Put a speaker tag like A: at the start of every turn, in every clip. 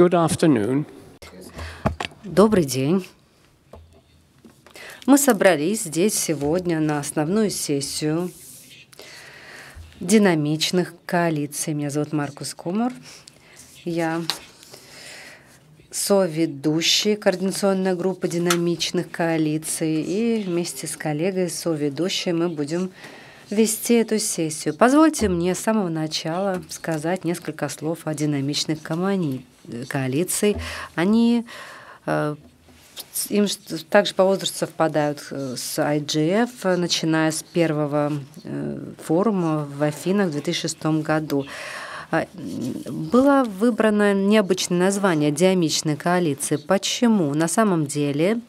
A: Good afternoon.
B: Добрый день. Мы собрались здесь сегодня на основную сессию динамичных коалиций. Меня зовут Маркус Кумар. Я соведущий координационной группы динамичных коалиций. И вместе с коллегой соведущей мы будем вести эту сессию. Позвольте мне с самого начала сказать несколько слов о динамичных коалиций. Они э, им также по возрасту совпадают э, с IGF, начиная с первого э, форума в Афинах в 2006 году. А, было выбрано необычное название «Диамичной коалиции». Почему? На самом деле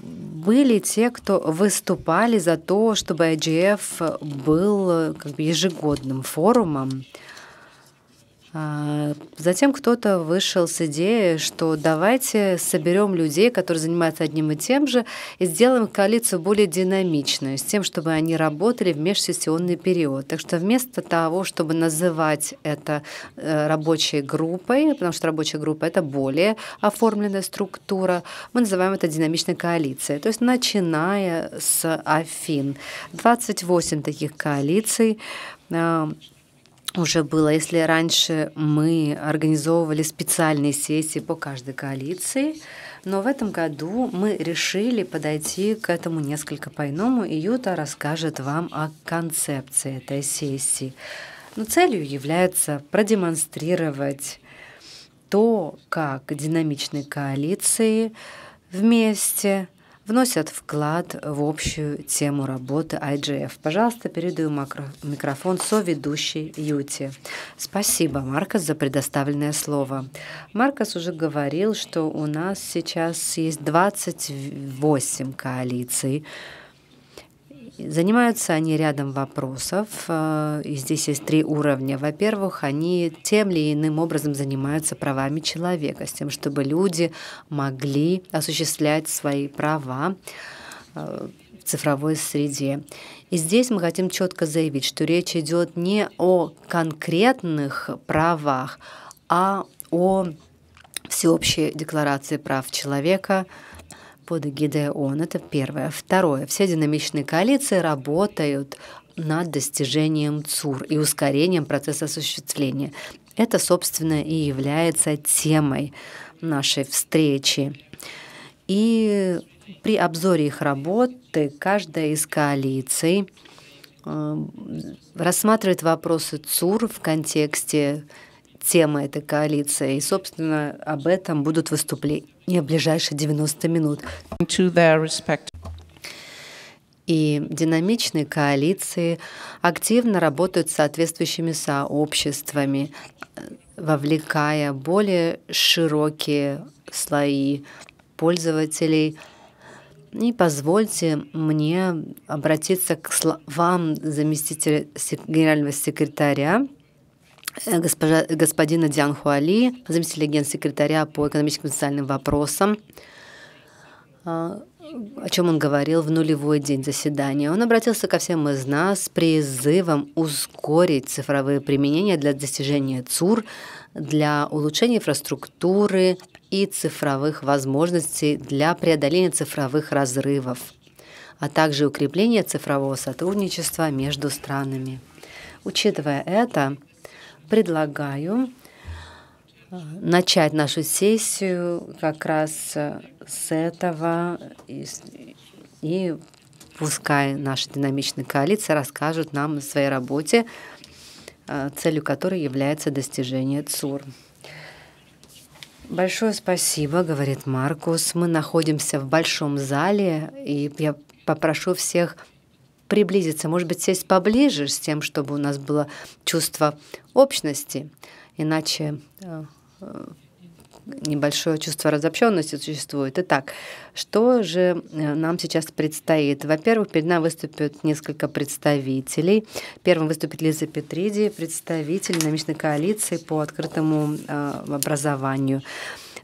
B: были те, кто выступали за то, чтобы IGF был как бы ежегодным форумом, затем кто-то вышел с идеей, что давайте соберем людей, которые занимаются одним и тем же, и сделаем коалицию более динамичной, с тем, чтобы они работали в межсессионный период. Так что вместо того, чтобы называть это э, рабочей группой, потому что рабочая группа — это более оформленная структура, мы называем это динамичной коалицией. То есть начиная с Афин. 28 таких коалиций а, уже было. Если раньше мы организовывали специальные сессии по каждой коалиции, но в этом году мы решили подойти к этому несколько по-иному, и Юта расскажет вам о концепции этой сессии. Но целью является продемонстрировать то, как динамичные коалиции вместе вносят вклад в общую тему работы IGF. Пожалуйста, передаю микрофон соведущей Юте. Спасибо, Маркос, за предоставленное слово. Маркос уже говорил, что у нас сейчас есть 28 коалиций, Занимаются они рядом вопросов, э, и здесь есть три уровня. Во-первых, они тем или иным образом занимаются правами человека, с тем, чтобы люди могли осуществлять свои права э, в цифровой среде. И здесь мы хотим четко заявить, что речь идет не о конкретных правах, а о всеобщей декларации прав человека – под ООН. Это первое. Второе. Все динамичные коалиции работают над достижением ЦУР и ускорением процесса осуществления. Это, собственно, и является темой нашей встречи. И при обзоре их работы каждая из коалиций э, рассматривает вопросы ЦУР в контексте темы этой коалиции. И, собственно, об этом будут выступления в ближайшие 90 минут. И динамичные коалиции активно работают с соответствующими сообществами, вовлекая более широкие слои пользователей. И позвольте мне обратиться к словам заместителя генерального секретаря госпожа, господина Диан Хуали, заместителя генсекретаря по экономическим и социальным вопросам, а, о чем он говорил в нулевой день заседания. Он обратился ко всем из нас с призывом ускорить цифровые применения для достижения ЦУР, для улучшения инфраструктуры и цифровых возможностей для преодоления цифровых разрывов, а также укрепления цифрового сотрудничества между странами. Учитывая это, предлагаю э, начать нашу сессию как раз э, с этого и, и пускай наши динамичные коалиции расскажут нам о своей работе, э, целью которой является достижение ЦУР. Большое спасибо, говорит Маркус. Мы находимся в большом зале, и я попрошу всех приблизиться, может быть, сесть поближе с тем, чтобы у нас было чувство общности, иначе э, э, небольшое чувство разобщенности существует. Итак, что же э, нам сейчас предстоит? Во-первых, перед нами выступят несколько представителей. Первым выступит Лиза Петриди, представитель научной коалиции по открытому образованию.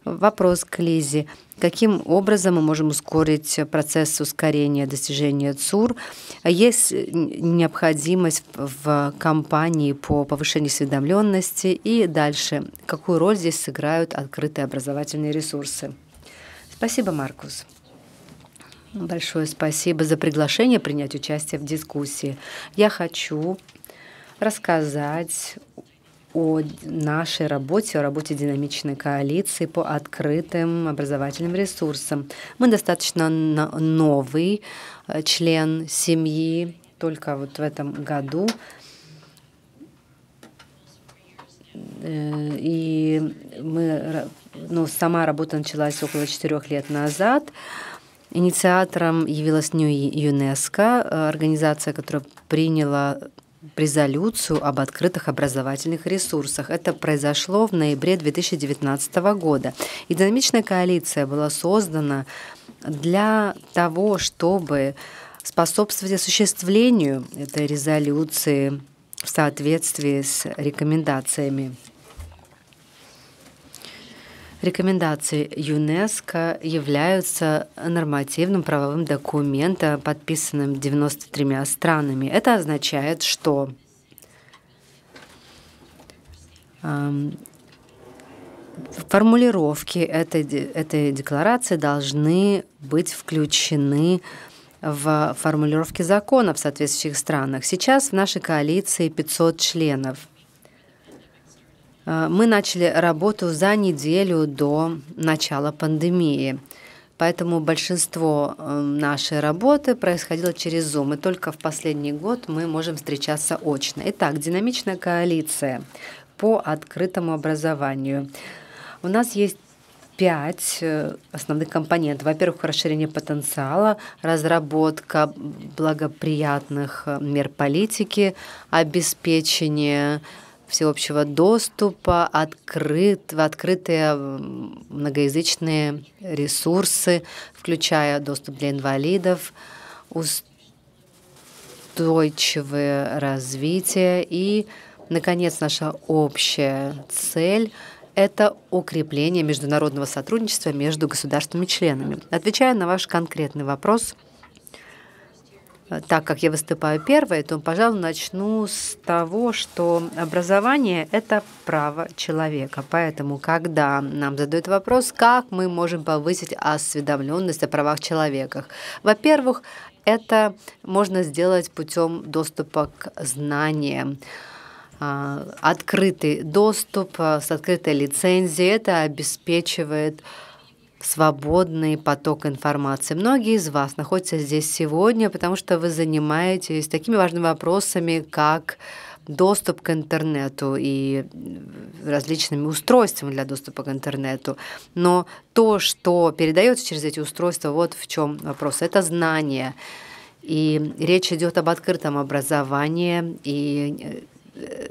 B: Вопрос к Лизе. Каким образом мы можем ускорить процесс ускорения достижения ЦУР? Есть необходимость в кампании по повышению осведомленности и дальше? Какую роль здесь сыграют открытые образовательные ресурсы? Спасибо, Маркус. Большое спасибо за приглашение принять участие в дискуссии. Я хочу рассказать о нашей работе, о работе динамичной коалиции по открытым образовательным ресурсам. Мы достаточно новый э, член семьи, только вот в этом году. Э, и мы, ну, сама работа началась около четырех лет назад. Инициатором явилась ЮНЕСКО, э, организация, которая приняла резолюцию об открытых образовательных ресурсах. Это произошло в ноябре 2019 года. И динамичная коалиция была создана для того, чтобы способствовать осуществлению этой резолюции в соответствии с рекомендациями Рекомендации ЮНЕСКО являются нормативным правовым документом, подписанным 93 странами. Это означает, что формулировки этой, этой декларации должны быть включены в формулировки закона в соответствующих странах. Сейчас в нашей коалиции 500 членов. Э, мы начали работу за неделю до начала пандемии. Поэтому большинство э, нашей работы происходило через Zoom, и только в последний год мы можем встречаться очно. Итак, динамичная коалиция по открытому образованию. У нас есть пять э, основных компонентов. Во-первых, расширение потенциала, разработка благоприятных мер политики, обеспечение всеобщего доступа, открыт, открытые многоязычные ресурсы, включая доступ для инвалидов, устойчивое развитие и, наконец, наша общая цель – это укрепление международного сотрудничества между государственными членами. Отвечая на ваш конкретный вопрос – так как я выступаю первой, то, пожалуй, начну с того, что образование – это право человека. Поэтому, когда нам задают вопрос, как мы можем повысить осведомленность о правах человека, во-первых, это можно сделать путем доступа к знаниям, а, открытый доступ а, с открытой лицензией. Это обеспечивает свободный поток информации. Многие из вас находятся здесь сегодня, потому что вы занимаетесь такими важными вопросами, как доступ к интернету и различными устройствами для доступа к интернету. Но то, что передается через эти устройства, вот в чем вопрос. Это знание. И речь идет об открытом образовании и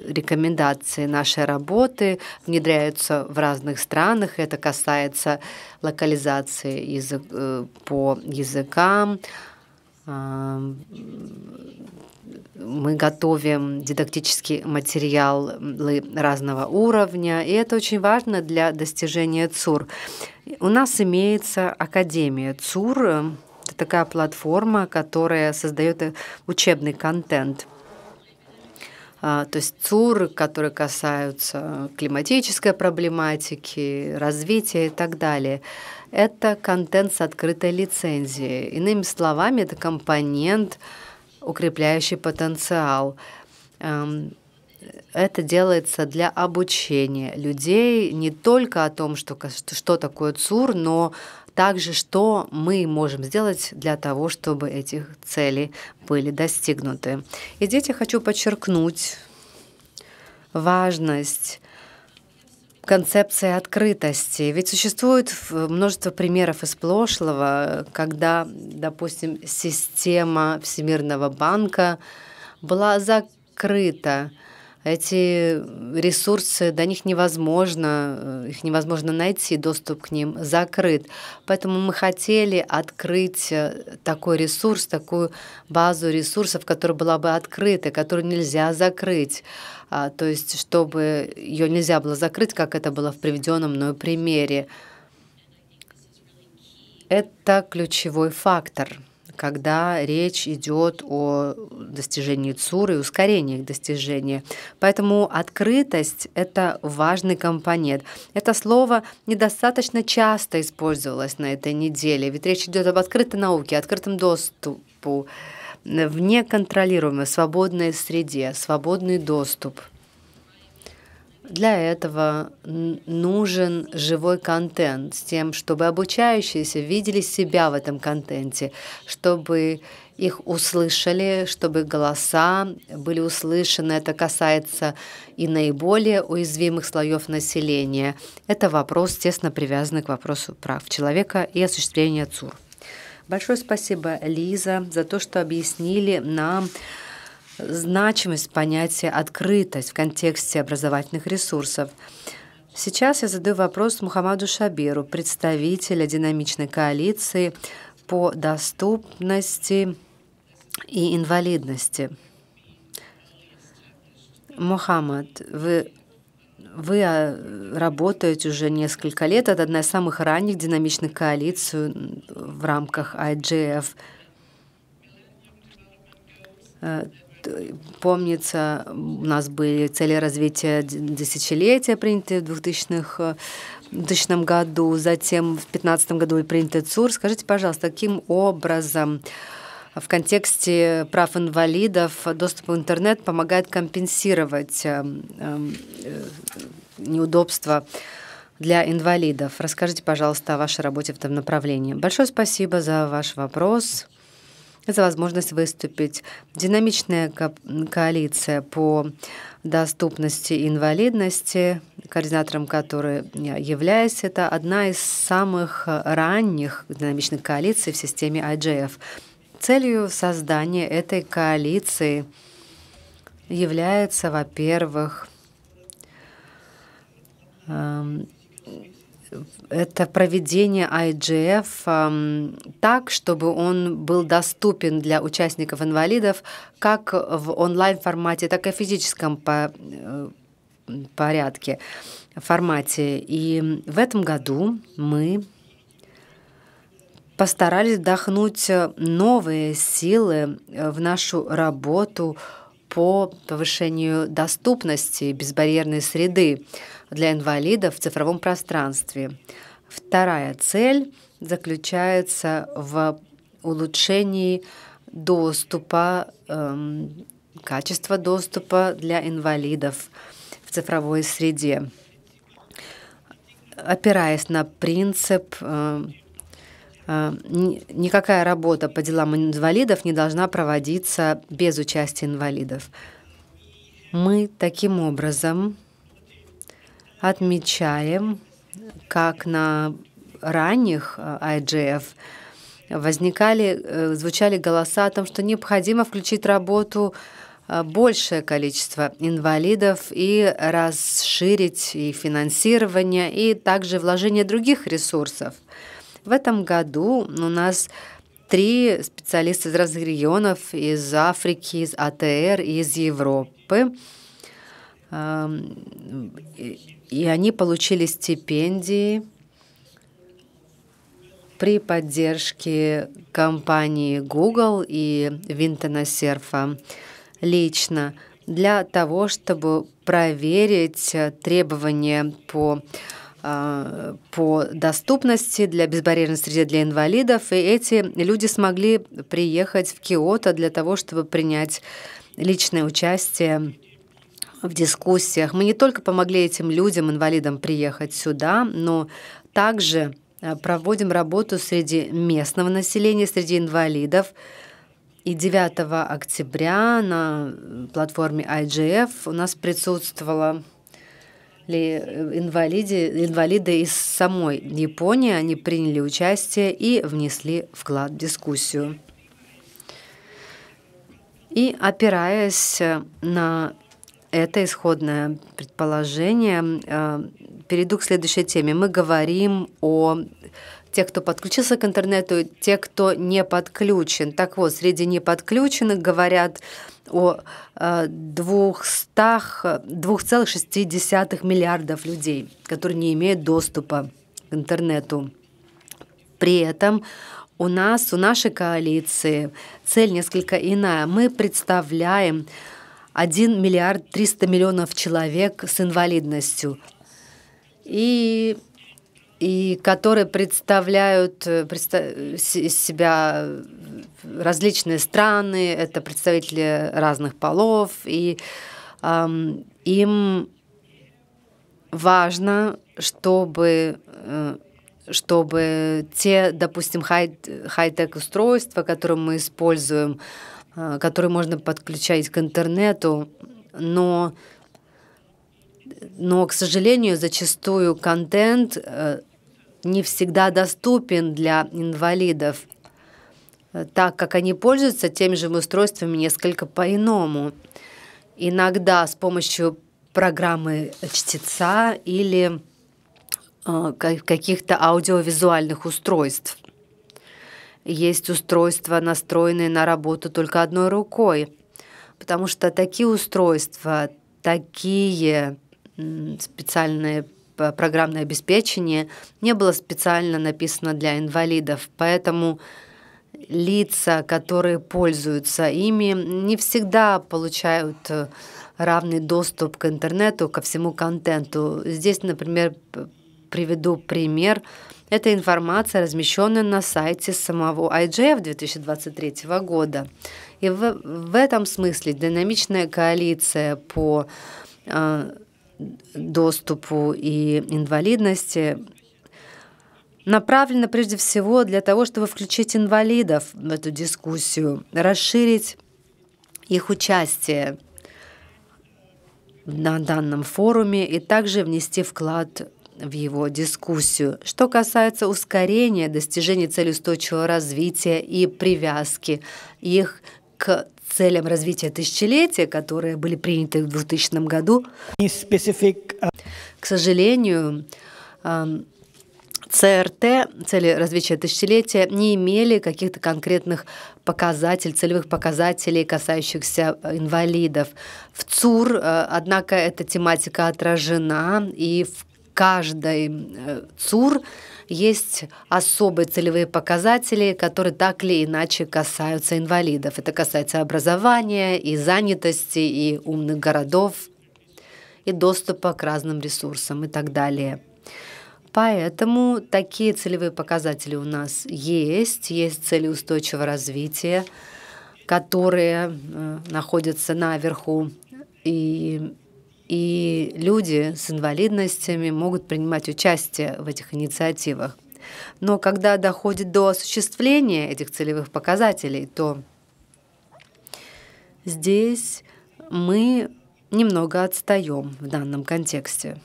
B: рекомендации нашей работы внедряются в разных странах. Это касается локализации язык, э, по языкам. Мы готовим дидактический материал разного уровня, и это очень важно для достижения ЦУР. У нас имеется Академия ЦУР. Это такая платформа, которая создает учебный контент – а, то есть ЦУР, которые касаются климатической проблематики, развития и так далее. Это контент с открытой лицензией. Иными словами, это компонент, укрепляющий потенциал. Эм, это делается для обучения людей не только о том, что, что такое ЦУР, но также, что мы можем сделать для того, чтобы эти цели были достигнуты. И здесь я хочу подчеркнуть важность концепции открытости. Ведь существует множество примеров из прошлого, когда, допустим, система Всемирного банка была закрыта, эти ресурсы, до них невозможно, э, их невозможно найти, доступ к ним закрыт. Поэтому мы хотели открыть э, такой ресурс, такую базу ресурсов, которая была бы открыта, которую нельзя закрыть. А, то есть, чтобы ее нельзя было закрыть, как это было в приведенном мною примере. Это ключевой фактор, когда речь идет о достижении ЦУР и ускорении их достижения. Поэтому открытость — это важный компонент. Это слово недостаточно часто использовалось на этой неделе, ведь речь идет об открытой науке, открытом доступу, в неконтролируемой свободной среде, свободный доступ — для этого нужен живой контент с тем, чтобы обучающиеся видели себя в этом контенте, чтобы их услышали, чтобы голоса были услышаны. Это касается и наиболее уязвимых слоев населения. Это вопрос, тесно привязанный к вопросу прав человека и осуществления ЦУР. Большое спасибо, Лиза, за то, что объяснили нам значимость понятия «открытость» в контексте образовательных ресурсов. Сейчас я задаю вопрос Мухаммаду Шабиру, представителя динамичной коалиции по доступности и инвалидности. Мухаммад, вы, вы а, работаете уже несколько лет. Это одна из самых ранних динамичных коалиций в рамках IGF помнится, у нас были цели развития десятилетия, принятые в 2000-х 2000 году, затем в 2015 году и принятый ЦУР. Скажите, пожалуйста, каким образом в контексте прав инвалидов доступ в интернет помогает компенсировать э, э, неудобства для инвалидов. Расскажите, пожалуйста, о вашей работе в этом направлении. Большое спасибо за ваш вопрос за возможность выступить. Динамичная ко коалиция по доступности и инвалидности, координатором которой я являюсь, это одна из самых ранних динамичных коалиций в системе IGF. Целью создания этой коалиции является, во-первых, эм, это проведение IGF так, чтобы он был доступен для участников инвалидов как в онлайн-формате, так и в физическом э, порядке, формате. И в этом году мы постарались вдохнуть новые силы в нашу работу по повышению доступности безбарьерной среды для инвалидов в цифровом пространстве. Вторая цель заключается в улучшении доступа, эм, качества доступа для инвалидов в цифровой среде. Опираясь на принцип э, э, никакая работа по делам инвалидов не должна проводиться без участия инвалидов. Мы таким образом отмечаем, как на ранних э, IGF возникали, э, звучали голоса о том, что необходимо включить работу э, большее количество инвалидов и расширить и финансирование, и также вложение других ресурсов. В этом году у нас три специалиста из разных регионов, из Африки, из АТР и из Европы и они получили стипендии при поддержке компании Google и Винтона Серфа лично для того, чтобы проверить требования по а, по доступности для безбарьерной среды для инвалидов, и эти люди смогли приехать в Киото для того, чтобы принять личное участие в дискуссиях. Мы не только помогли этим людям, инвалидам, приехать сюда, но также э, проводим работу среди местного населения, среди инвалидов. И 9 октября на платформе IGF у нас присутствовала ли э, инвалиды, инвалиды из самой Японии. Они приняли участие и внесли вклад в дискуссию. И опираясь на это исходное предположение. Э, перейду к следующей теме. Мы говорим о тех, кто подключился к интернету, тех, кто не подключен. Так вот, среди неподключенных говорят о 2,6 миллиардов людей, которые не имеют доступа к интернету. При этом у нас, у нашей коалиции цель несколько иная. Мы представляем 1 миллиард 300 миллионов человек с инвалидностью, и, и которые представляют из себя различные страны, это представители разных полов, и эм, им важно, чтобы э, чтобы те, допустим, хай, хай-тек устройства, которые мы используем, э, которые можно подключать к интернету, но, но к сожалению, зачастую контент э, не всегда доступен для инвалидов, так как они пользуются теми же устройствами несколько по-иному. Иногда с помощью программы чтеца или э, каких-то аудиовизуальных устройств. Есть устройства, настроенные на работу только одной рукой, потому что такие устройства, такие специальные программное обеспечение не было специально написано для инвалидов, поэтому лица, которые пользуются ими, не всегда получают э, равный доступ к интернету, ко всему контенту. Здесь, например, приведу пример. Это информация, размещенная на сайте самого IGF 2023 года. И в, в этом смысле динамичная коалиция по э, доступу и инвалидности направлена прежде всего для того, чтобы включить инвалидов в эту дискуссию, расширить их участие на данном форуме и также внести вклад в его дискуссию. Что касается ускорения достижения цели устойчивого развития и привязки их к целям развития тысячелетия, которые были приняты в 2000 году, uh, к сожалению, ЦРТ, цели развития тысячелетия, не имели каких-то конкретных показателей, целевых показателей, касающихся э, инвалидов. В ЦУР, э, однако, эта тематика отражена, и в каждой э, ЦУР есть особые целевые показатели, которые так или иначе касаются инвалидов. Это касается образования и занятости, и умных городов, и доступа к разным ресурсам и так далее. Поэтому такие целевые показатели у нас есть. Есть цели устойчивого развития, которые э, находятся наверху. И, и люди с инвалидностями могут принимать участие в этих инициативах. Но когда доходит до осуществления этих целевых показателей, то здесь мы немного отстаем в данном контексте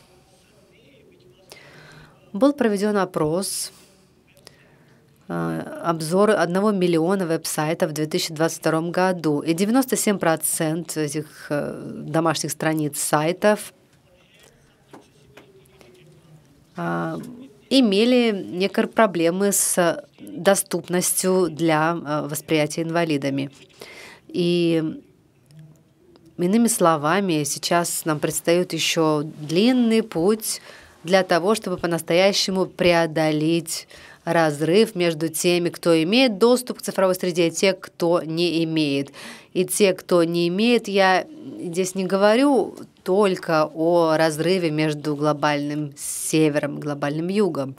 B: был проведен опрос, э, обзор 1 миллиона веб-сайтов в 2022 году. И 97% этих э, домашних страниц сайтов э, имели некоторые проблемы с доступностью для восприятия инвалидами. И иными словами, сейчас нам предстоит еще длинный путь для того, чтобы по-настоящему преодолеть разрыв между теми, кто имеет доступ к цифровой среде, и те, кто не имеет. И те, кто не имеет, я здесь не говорю только о разрыве между глобальным севером и глобальным югом.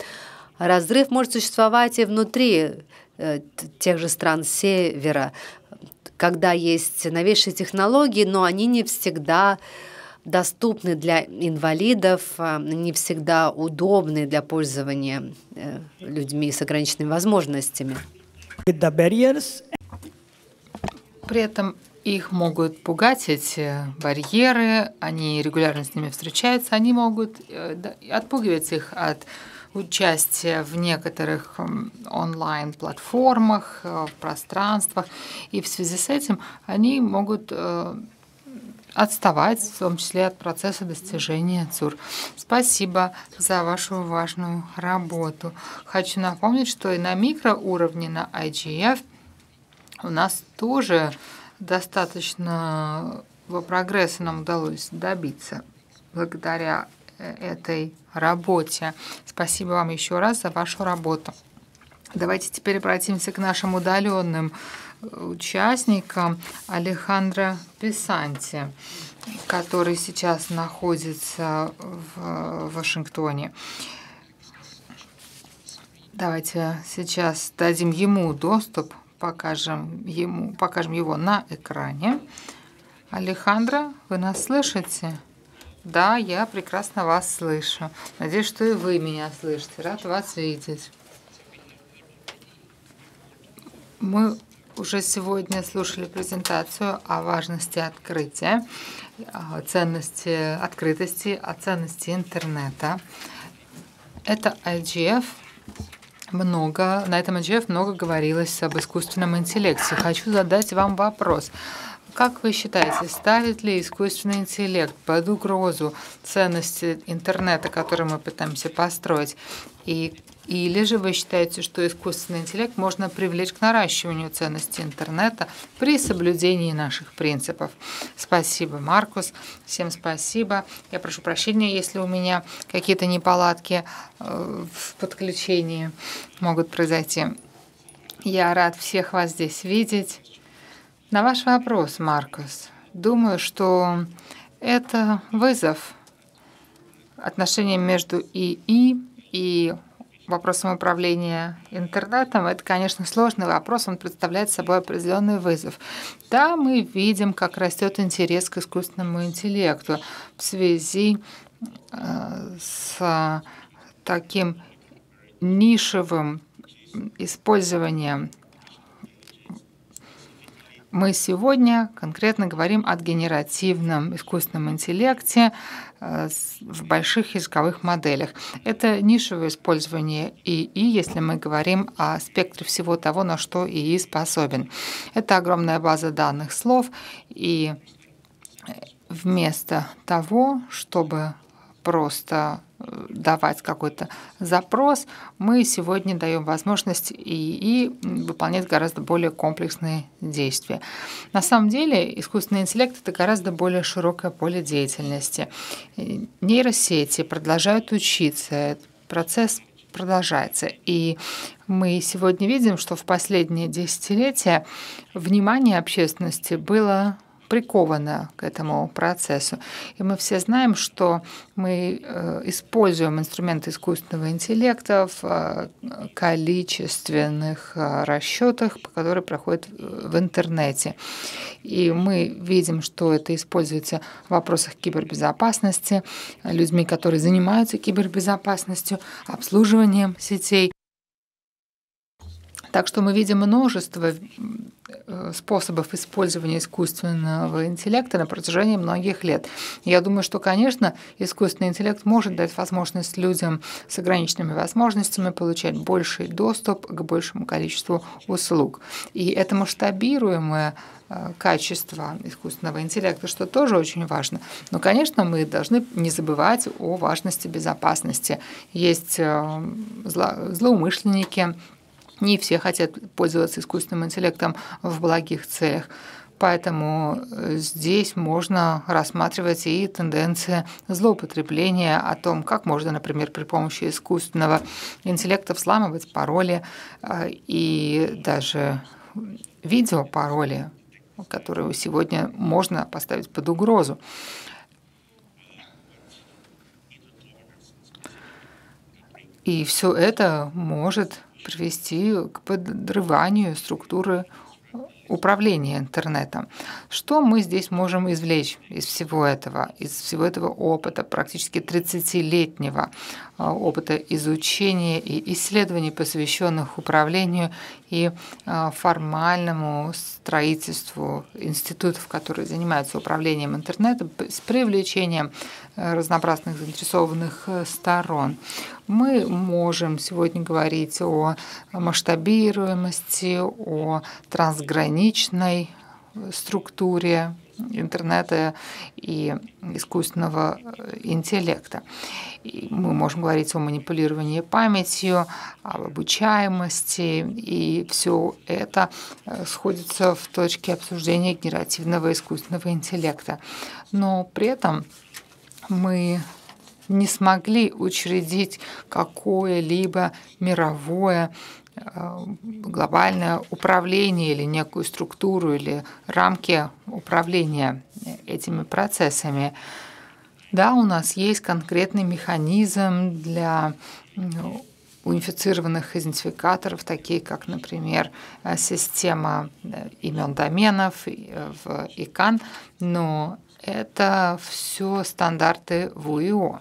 B: Разрыв может существовать и внутри э, тех же стран севера, когда есть новейшие технологии, но они не всегда доступны для инвалидов, а, не всегда удобны для пользования э, людьми с ограниченными возможностями.
A: При этом их могут пугать эти барьеры, они регулярно с ними встречаются, они могут э, отпугивать их от участия в некоторых онлайн-платформах, э, в пространствах. И в связи с этим они могут отставать, в том числе от процесса достижения ЦУР. Спасибо за вашу важную работу. Хочу напомнить, что и на микроуровне, на IGF у нас тоже достаточно прогресса нам удалось добиться благодаря э, этой работе. Спасибо вам еще раз за вашу работу. Давайте теперь обратимся к нашим удаленным участникам Алехандро Писанти, который сейчас находится в Вашингтоне. Давайте сейчас дадим ему доступ, покажем, ему, покажем его на экране. Алехандро, вы нас слышите? Да, я прекрасно вас слышу. Надеюсь, что и вы меня слышите. Рад вас видеть. Мы уже сегодня слушали презентацию о важности открытия, о ценности открытости, о ценности интернета. Это IGF. Много, на этом IGF много говорилось об искусственном интеллекте. Хочу задать вам вопрос. Как вы считаете, ставит ли искусственный интеллект под угрозу ценности интернета, который мы пытаемся построить? И, или же вы считаете, что искусственный интеллект можно привлечь к наращиванию ценности интернета при соблюдении наших принципов? Спасибо, Маркус. Всем спасибо. Я прошу прощения, если у меня какие-то неполадки э, в подключении могут произойти. Я рад всех вас здесь видеть. На ваш вопрос, Маркус, думаю, что это вызов отношениям между ИИ и вопросом управления интернетом, это, конечно, сложный вопрос, он представляет собой определенный вызов. Да, мы видим, как растет интерес к искусственному интеллекту в связи э, с таким нишевым использованием мы сегодня конкретно говорим о генеративном искусственном интеллекте в больших языковых моделях. Это нишевое использование ИИ, если мы говорим о спектре всего того, на что ИИ способен. Это огромная база данных слов, и вместо того, чтобы просто давать какой-то запрос, мы сегодня даем возможность и, и выполнять гораздо более комплексные действия. На самом деле искусственный интеллект это гораздо более широкое поле деятельности. Нейросети продолжают учиться, процесс продолжается. И мы сегодня видим, что в последние десятилетия внимание общественности было прикована к этому процессу. И мы все знаем, что мы э, используем инструменты искусственного интеллекта в э, количественных э, расчетах, которые проходят в интернете. И мы видим, что это используется в вопросах кибербезопасности, людьми, которые занимаются кибербезопасностью, обслуживанием сетей. Так что мы видим множество Э, способов использования искусственного интеллекта на протяжении многих лет. Я думаю, что, конечно, искусственный интеллект может дать возможность людям с ограниченными возможностями получать больший доступ к большему количеству услуг. И это масштабируемое э, качество искусственного интеллекта, что тоже очень важно. Но, конечно, мы должны не забывать о важности безопасности. Есть э, злоумышленники, не все хотят пользоваться искусственным интеллектом в благих целях. Поэтому э, здесь можно рассматривать и тенденции злоупотребления о том, как можно, например, при помощи искусственного интеллекта взламывать пароли э, и даже видеопароли, которые сегодня можно поставить под угрозу. И все это может привести к подрыванию структуры управления интернетом. Что мы здесь можем извлечь из всего этого, из всего этого опыта, практически 30-летнего а, опыта изучения и исследований, посвященных управлению и а, формальному строительству институтов, которые занимаются управлением интернетом с привлечением э, разнообразных заинтересованных э, сторон. Мы можем сегодня говорить о масштабируемости, о трансграничной структуре интернета и искусственного э, интеллекта. И мы можем говорить о манипулировании памятью, об обучаемости, и все это э, сходится в точке обсуждения генеративного искусственного интеллекта. Но при этом мы не смогли учредить какое-либо мировое глобальное управление или некую структуру или рамки управления этими процессами. Да, у нас есть конкретный механизм для унифицированных идентификаторов, такие как, например, система имен доменов в ИКАН, но это все стандарты ВУИО.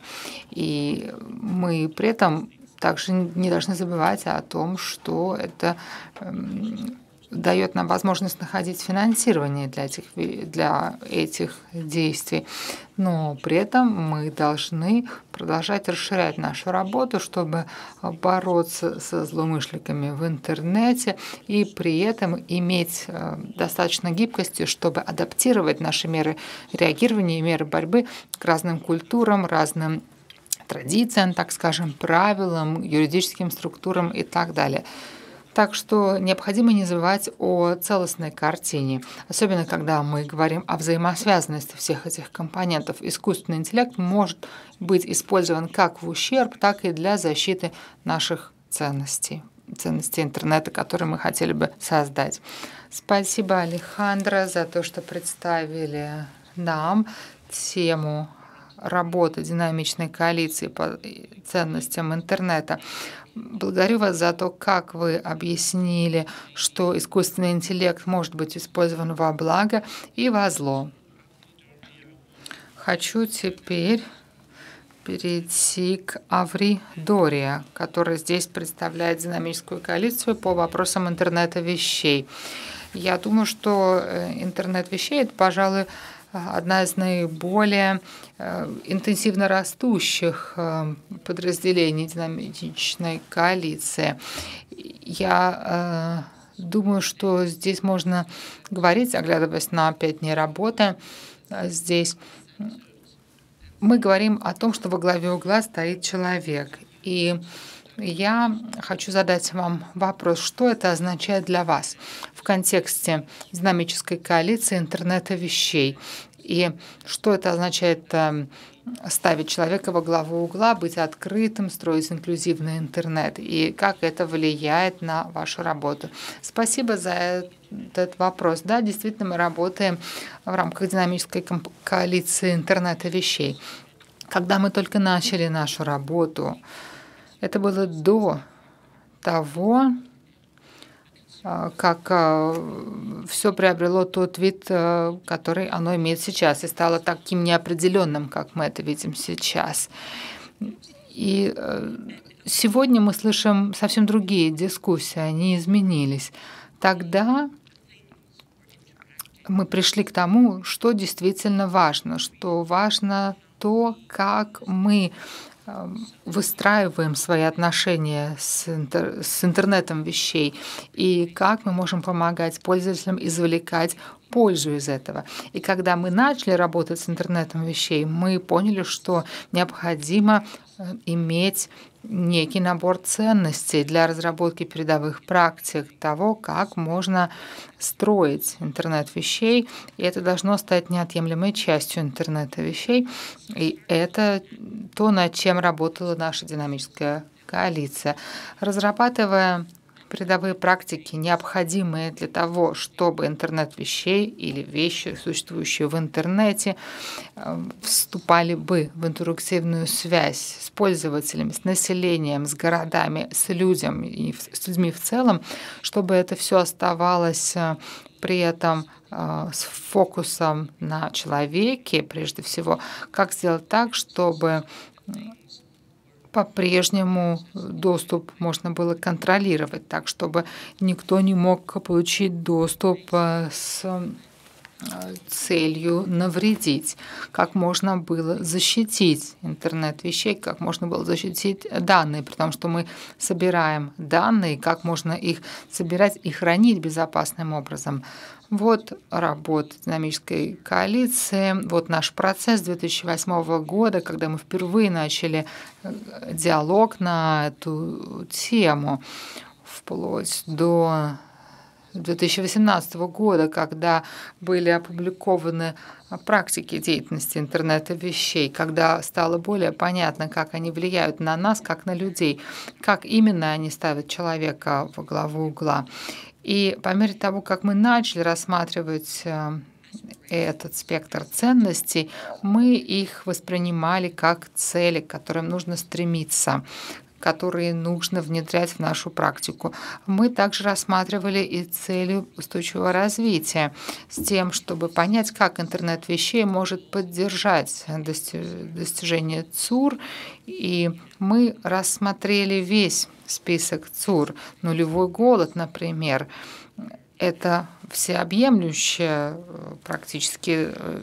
A: И мы при этом также не должны забывать о том, что это эм, дает нам возможность находить финансирование для этих, для этих действий. Но при этом мы должны продолжать расширять нашу работу, чтобы бороться со злоумышленниками в интернете и при этом иметь э, достаточно гибкости, чтобы адаптировать наши меры реагирования и меры борьбы к разным культурам, разным традициям, так скажем, правилам, юридическим структурам и так далее. Так что необходимо не забывать о целостной картине, особенно когда мы говорим о взаимосвязанности всех этих компонентов. Искусственный интеллект может быть использован как в ущерб, так и для защиты наших ценностей, ценностей интернета, которые мы хотели бы создать. Спасибо, Алехандро, за то, что представили нам тему работы динамичной коалиции по ценностям интернета. Благодарю вас за то, как вы объяснили, что искусственный интеллект может быть использован во благо и во зло. Хочу теперь перейти к Аври Дория, которая здесь представляет динамическую коалицию по вопросам интернета вещей. Я думаю, что э, интернет вещей это, пожалуй, одна из наиболее э, интенсивно растущих э, подразделений динамичной коалиции. Я э, думаю, что здесь можно говорить, оглядываясь на пять дней работы, здесь мы говорим о том, что во главе угла стоит человек. И я хочу задать вам вопрос, что это означает для вас в контексте динамической коалиции интернета вещей и что это означает эм, ставить человека во главу угла, быть открытым, строить инклюзивный интернет, и как это влияет на вашу работу. Спасибо за этот вопрос. Да, действительно, мы работаем в рамках динамической коалиции интернета вещей. Когда мы только начали нашу работу, это было до того, а, как а, все приобрело тот вид, а, который оно имеет сейчас, и стало таким неопределенным, как мы это видим сейчас. И сегодня мы слышим совсем другие дискуссии, они изменились. Тогда мы пришли к тому, что действительно важно, что важно то, как мы выстраиваем свои отношения с, интер с интернетом вещей и как мы можем помогать пользователям извлекать пользу из этого. И когда мы начали работать с интернетом вещей, мы поняли, что необходимо э, иметь некий набор ценностей для разработки передовых практик того, как можно строить интернет вещей. И это должно стать неотъемлемой частью интернета вещей. И это то, над чем работала наша динамическая коалиция. Разрабатывая передовые практики, необходимые для того, чтобы интернет вещей или вещи, существующие в интернете, э, вступали бы в интерактивную связь с пользователями, с населением, с городами, с людьми и с людьми в целом, чтобы это все оставалось э, при этом э, с фокусом на человеке, прежде всего, как сделать так, чтобы по-прежнему доступ можно было контролировать, так чтобы никто не мог получить доступ э, с э, целью навредить, как можно было защитить интернет вещей, как можно было защитить данные, потому что мы собираем данные, как можно их собирать и хранить безопасным образом. Вот работа динамической коалиции, вот наш процесс 2008 года, когда мы впервые начали э, диалог на эту тему, вплоть до 2018 года, когда были опубликованы практики деятельности интернета вещей, когда стало более понятно, как они влияют на нас, как на людей, как именно они ставят человека во главу угла. И по мере того, как мы начали рассматривать э, этот спектр ценностей, мы их воспринимали как цели, к которым нужно стремиться, которые нужно внедрять в нашу практику. Мы также рассматривали и цели устойчивого развития с тем, чтобы понять, как интернет вещей может поддержать достижение ЦУР. И мы рассмотрели весь список ЦУР, нулевой голод, например, это всеобъемлющая практически э,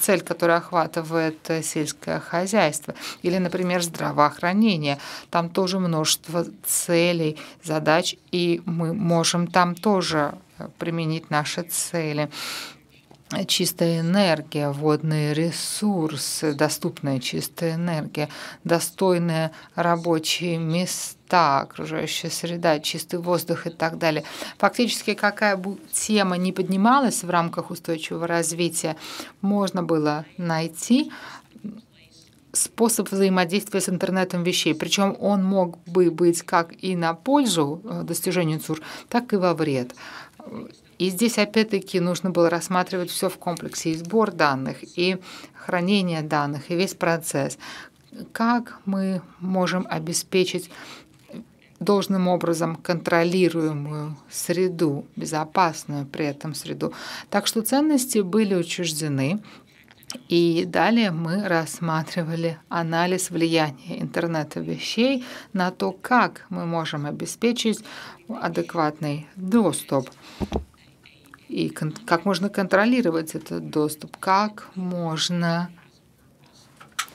A: цель, которая охватывает э, сельское хозяйство, или, например, здравоохранение. Там тоже множество целей, задач, и мы можем там тоже э, применить наши цели чистая энергия, водные ресурсы, доступная чистая энергия, достойные рабочие места, окружающая среда, чистый воздух и так далее. Фактически, какая бы тема не поднималась в рамках устойчивого развития, можно было найти способ взаимодействия с интернетом вещей. Причем он мог бы быть как и на пользу э, достижению ЦУР, так и во вред. И здесь опять-таки нужно было рассматривать все в комплексе, и сбор данных, и хранение данных, и весь процесс. Как мы можем обеспечить должным образом контролируемую среду, безопасную при этом среду. Так что ценности были учреждены, и далее мы рассматривали анализ влияния интернета вещей на то, как мы можем обеспечить адекватный доступ и как можно контролировать этот доступ, как можно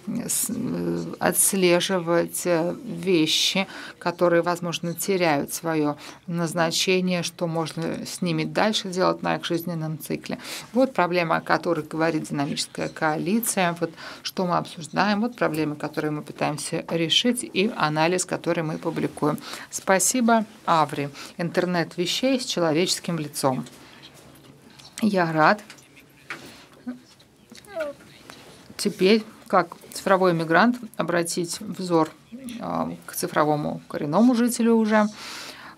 A: э, отслеживать э, вещи, которые, возможно, теряют свое назначение, что можно с ними дальше делать на их жизненном цикле. Вот проблема, о которой говорит динамическая коалиция, вот что мы обсуждаем, вот проблемы, которые мы пытаемся решить, и анализ, который мы публикуем. Спасибо, Аври. Интернет вещей с человеческим лицом. Я рад. Теперь, как цифровой мигрант, обратить взор а, к цифровому коренному жителю уже,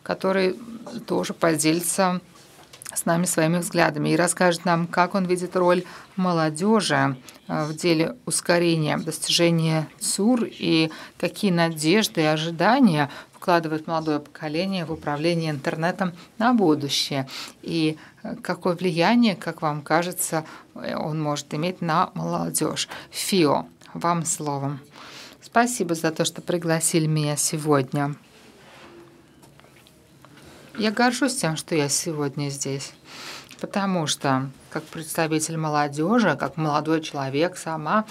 A: который тоже поделится с нами своими взглядами и расскажет нам, как он видит роль молодежи а, в деле ускорения достижения ЦУР и какие надежды и ожидания вкладывает молодое поколение в управление интернетом на будущее. И какое влияние, как вам кажется, он может иметь на молодежь. ФИО, вам словом. Спасибо за то, что пригласили меня сегодня. Я горжусь тем, что я сегодня здесь, потому что как представитель молодежи, как молодой человек сама,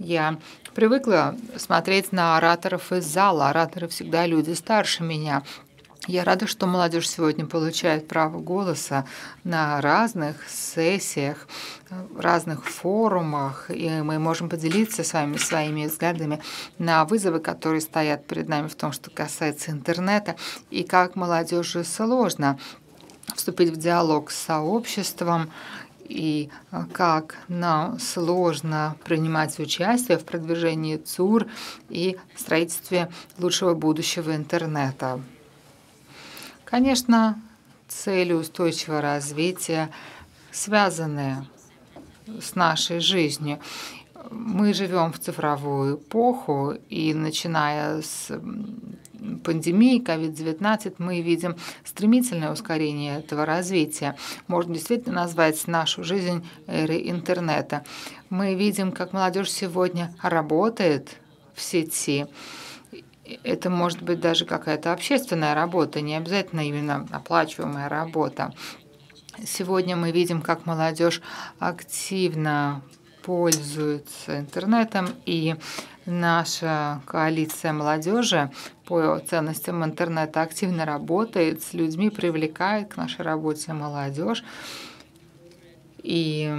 A: я привыкла смотреть на ораторов из зала. Ораторы всегда люди старше меня. Я рада, что молодежь сегодня получает право голоса на разных сессиях, разных форумах, и мы можем поделиться с вами своими взглядами на вызовы, которые стоят перед нами в том, что касается интернета, и как молодежи сложно вступить в диалог с сообществом, и а, как нам сложно принимать участие в продвижении ЦУР и строительстве лучшего будущего интернета. Конечно, цели устойчивого развития связаны с нашей жизнью. Мы живем в цифровую эпоху, и начиная с пандемии COVID-19 мы видим стремительное ускорение этого развития. Можно действительно назвать нашу жизнь эрой интернета. Мы видим, как молодежь сегодня работает в сети. Это может быть даже какая-то общественная работа, не обязательно именно оплачиваемая работа. Сегодня мы видим, как молодежь активно пользуются интернетом, и наша коалиция молодежи по ценностям интернета активно работает с людьми, привлекает к нашей работе молодежь. И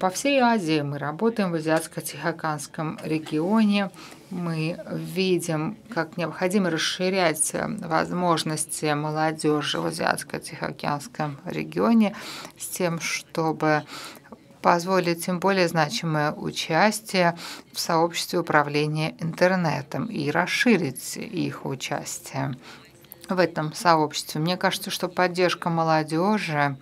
A: по всей Азии мы работаем в Азиатско-Тихоокеанском регионе. Мы видим, как необходимо расширять возможности молодежи в Азиатско-Тихоокеанском регионе с тем, чтобы позволить тем более значимое участие в сообществе управления интернетом и расширить их участие в этом сообществе. Мне кажется, что поддержка молодежи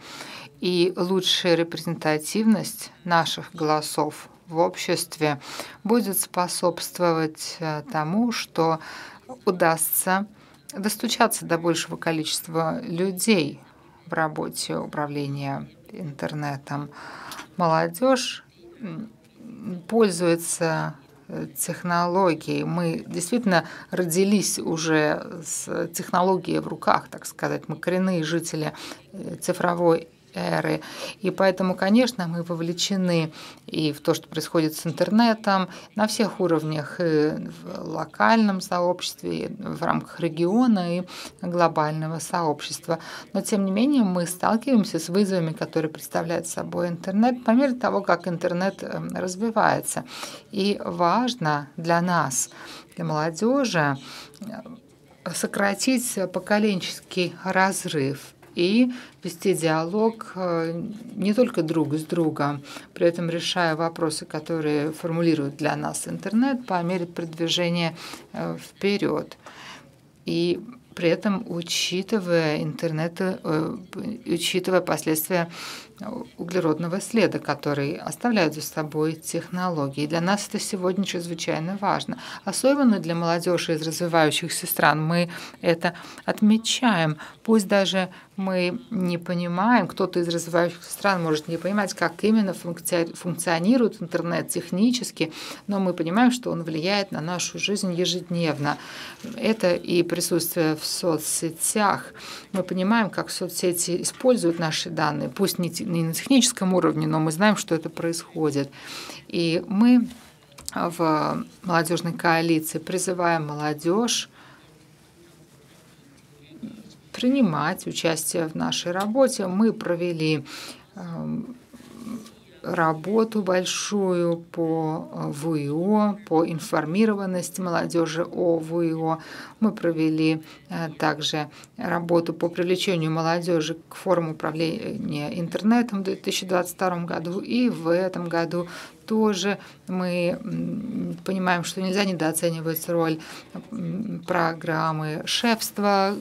A: и лучшая репрезентативность наших голосов в обществе будет способствовать э, тому, что удастся достучаться до большего количества людей в работе управления интернетом. Молодежь пользуется э, технологией. Мы действительно родились уже с технологией в руках, так сказать. Мы коренные жители э, цифровой эры. И поэтому, конечно, мы вовлечены и в то, что происходит с интернетом на всех уровнях, и в локальном сообществе, и в рамках региона и глобального сообщества. Но, тем не менее, мы сталкиваемся с вызовами, которые представляет собой интернет по мере того, как интернет эм, развивается. И важно для нас, для молодежи, э, сократить поколенческий разрыв и вести диалог э, не только друг с другом, при этом решая вопросы, которые формулирует для нас интернет по мере продвижения э, вперед. И при этом учитывая интернет, э, учитывая последствия углеродного следа, который оставляют за собой технологии. Для нас это сегодня чрезвычайно важно. Особенно для молодежи из развивающихся стран мы это отмечаем. Пусть даже мы не понимаем, кто-то из развивающихся стран может не понимать, как именно функционирует интернет технически, но мы понимаем, что он влияет на нашу жизнь ежедневно. Это и присутствие в соцсетях. Мы понимаем, как соцсети используют наши данные, пусть не не на техническом уровне, но мы знаем, что это происходит. И мы в молодежной коалиции призываем молодежь принимать участие в нашей работе. Мы провели эм, работу большую по э, ВИО, по информированности молодежи о ВИО. Мы провели э, также работу по привлечению молодежи к форуму управления интернетом в 2022 году и в этом году тоже мы понимаем, что нельзя недооценивать роль программы шефства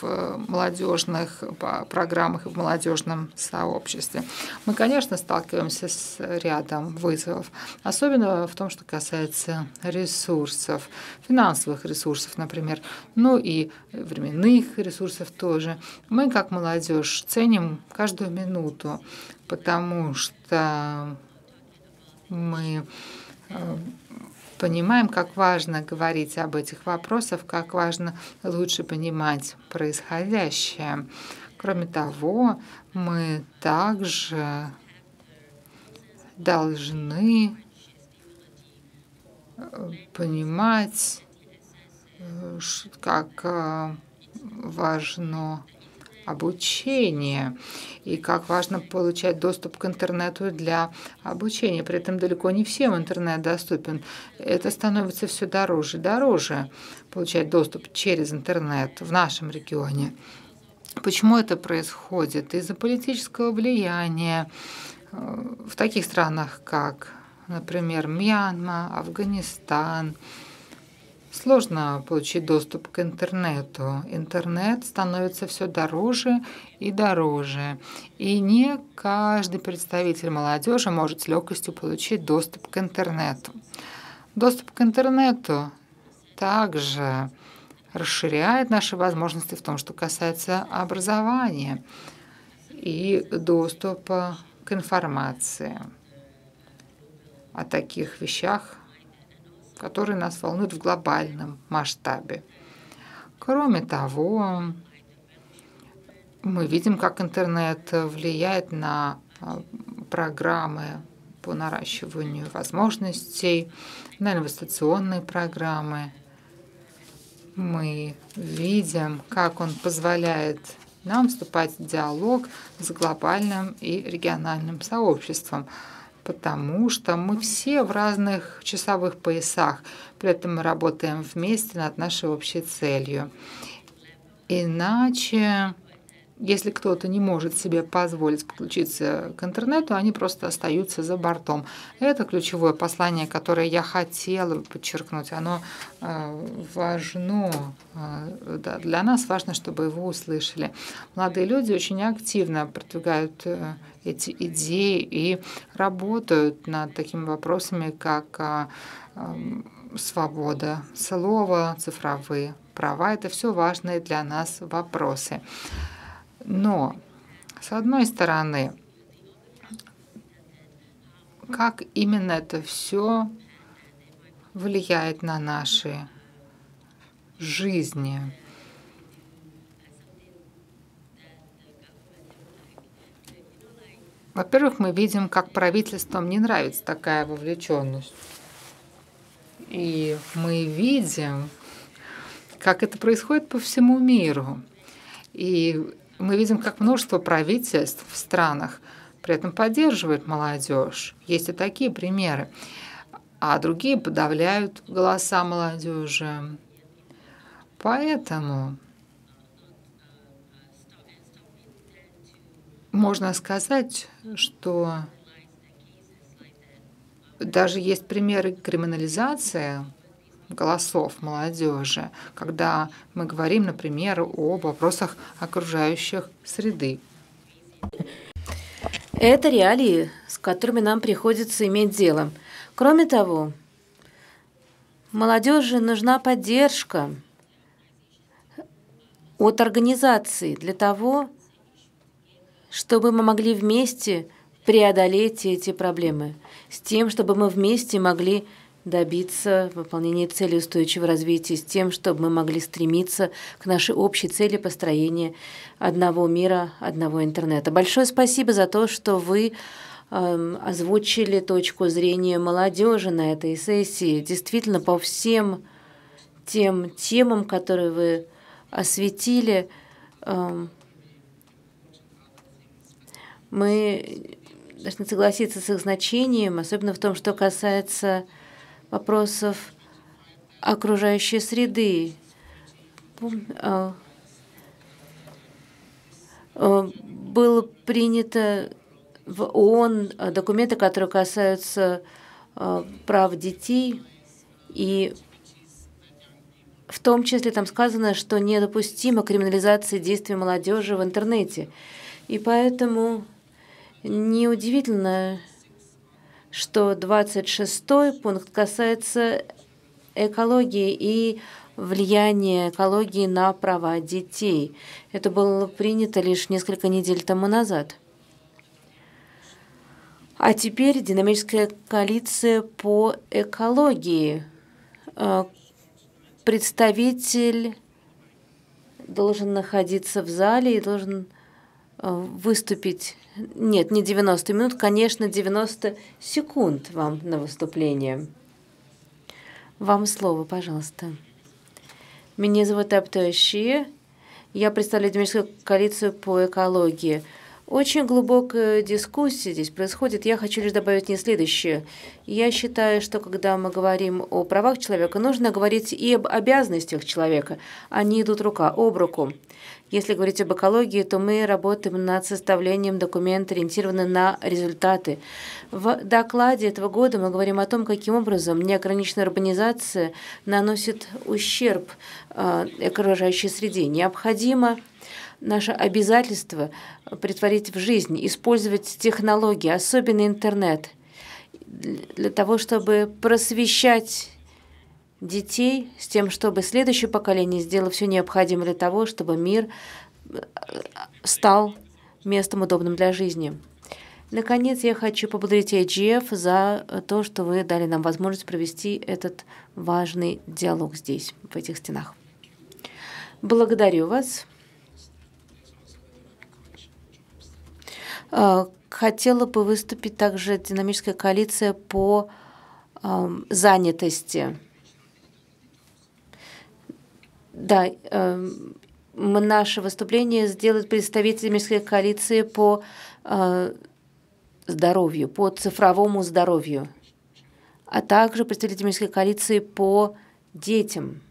A: в молодежных программах и в молодежном сообществе. Мы, конечно, сталкиваемся с рядом вызовов, особенно в том, что касается ресурсов, финансовых ресурсов, например, ну и временных ресурсов тоже. Мы, как молодежь, ценим каждую минуту, потому что мы э, понимаем, как важно говорить об этих вопросах, как важно лучше понимать происходящее. Кроме того, мы также должны э, понимать, э, как важно обучения и как важно получать доступ к интернету для обучения. При этом далеко не всем интернет доступен. Это становится все дороже и дороже получать доступ через интернет в нашем регионе. Почему это происходит? Из-за политического влияния э, в таких странах, как, например, Мьянма, Афганистан, Сложно получить доступ к интернету. Интернет становится все дороже и дороже. И не каждый представитель молодежи может с легкостью получить доступ к интернету. Доступ к интернету также расширяет наши возможности в том, что касается образования и доступа к информации о таких вещах, которые нас волнуют в глобальном масштабе. Кроме того, мы видим, как интернет влияет на а, программы по наращиванию возможностей, на инвестиционные программы. Мы видим, как он позволяет нам вступать в диалог с глобальным и региональным сообществом, потому что мы все в разных часовых поясах, при этом мы работаем вместе над нашей общей целью. Иначе если кто-то не может себе позволить подключиться к интернету, они просто остаются за бортом. Это ключевое послание, которое я хотела подчеркнуть. Оно э, важно. Э, для нас важно, чтобы его услышали. Молодые люди очень активно продвигают э, эти идеи и работают над такими вопросами, как свобода слова, цифровые права. Это все важные для нас вопросы. Но, с одной стороны, как именно это все влияет на наши жизни. Во-первых, мы видим, как правительствам не нравится такая вовлеченность. И мы видим, как это происходит по всему миру. И мы видим, как множество правительств в странах при этом поддерживают молодежь. Есть и такие примеры. А другие подавляют голоса молодежи. Поэтому можно сказать, что даже есть примеры криминализации голосов молодежи, когда мы говорим, например, о вопросах окружающих среды.
C: Это реалии, с которыми нам приходится иметь дело. Кроме того, молодежи нужна поддержка от организаций для того, чтобы мы могли вместе преодолеть эти проблемы, с тем, чтобы мы вместе могли добиться выполнения цели устойчивого развития с тем, чтобы мы могли стремиться к нашей общей цели построения одного мира, одного интернета. Большое спасибо за то, что вы э, озвучили точку зрения молодежи на этой сессии. Действительно, по всем тем темам, которые вы осветили, э, мы должны согласиться с их значением, особенно в том, что касается вопросов окружающей среды. А, а, было принято в ООН документы, которые касаются а, прав детей, и в том числе там сказано, что недопустима криминализация действий молодежи в интернете. И поэтому неудивительно, что 26 пункт касается экологии и влияния экологии на права детей. Это было принято лишь несколько недель тому назад. А теперь динамическая коалиция по экологии. Э, представитель должен находиться в зале и должен э, выступить нет, не 90 минут, конечно, 90 секунд вам на выступление. Вам слово, пожалуйста. Меня зовут Аптоащи. Я представляю Демическую коалицию по экологии. Очень глубокая дискуссия здесь происходит. Я хочу лишь добавить не следующее. Я считаю, что когда мы говорим о правах человека, нужно говорить и об обязанностях человека. Они идут рука об руку. Если говорить об экологии, то мы работаем над составлением документа, ориентированного на результаты. В докладе этого года мы говорим о том, каким образом неограниченная урбанизация наносит ущерб э, окружающей среде. Необходимо наше обязательство притворить в жизнь, использовать технологии, особенно интернет, для того, чтобы просвещать детей с тем, чтобы следующее поколение сделало все необходимое для того, чтобы мир э, стал местом удобным для жизни. Наконец, я хочу поблагодарить IGF за то, что вы дали нам возможность провести этот важный диалог здесь, в этих стенах. Благодарю вас. Э, хотела бы выступить также динамическая коалиция по занятости. Да, эм, наше выступление сделает представитель Мирской коалиции по э, здоровью, по цифровому здоровью, а также представитель Мирской коалиции по детям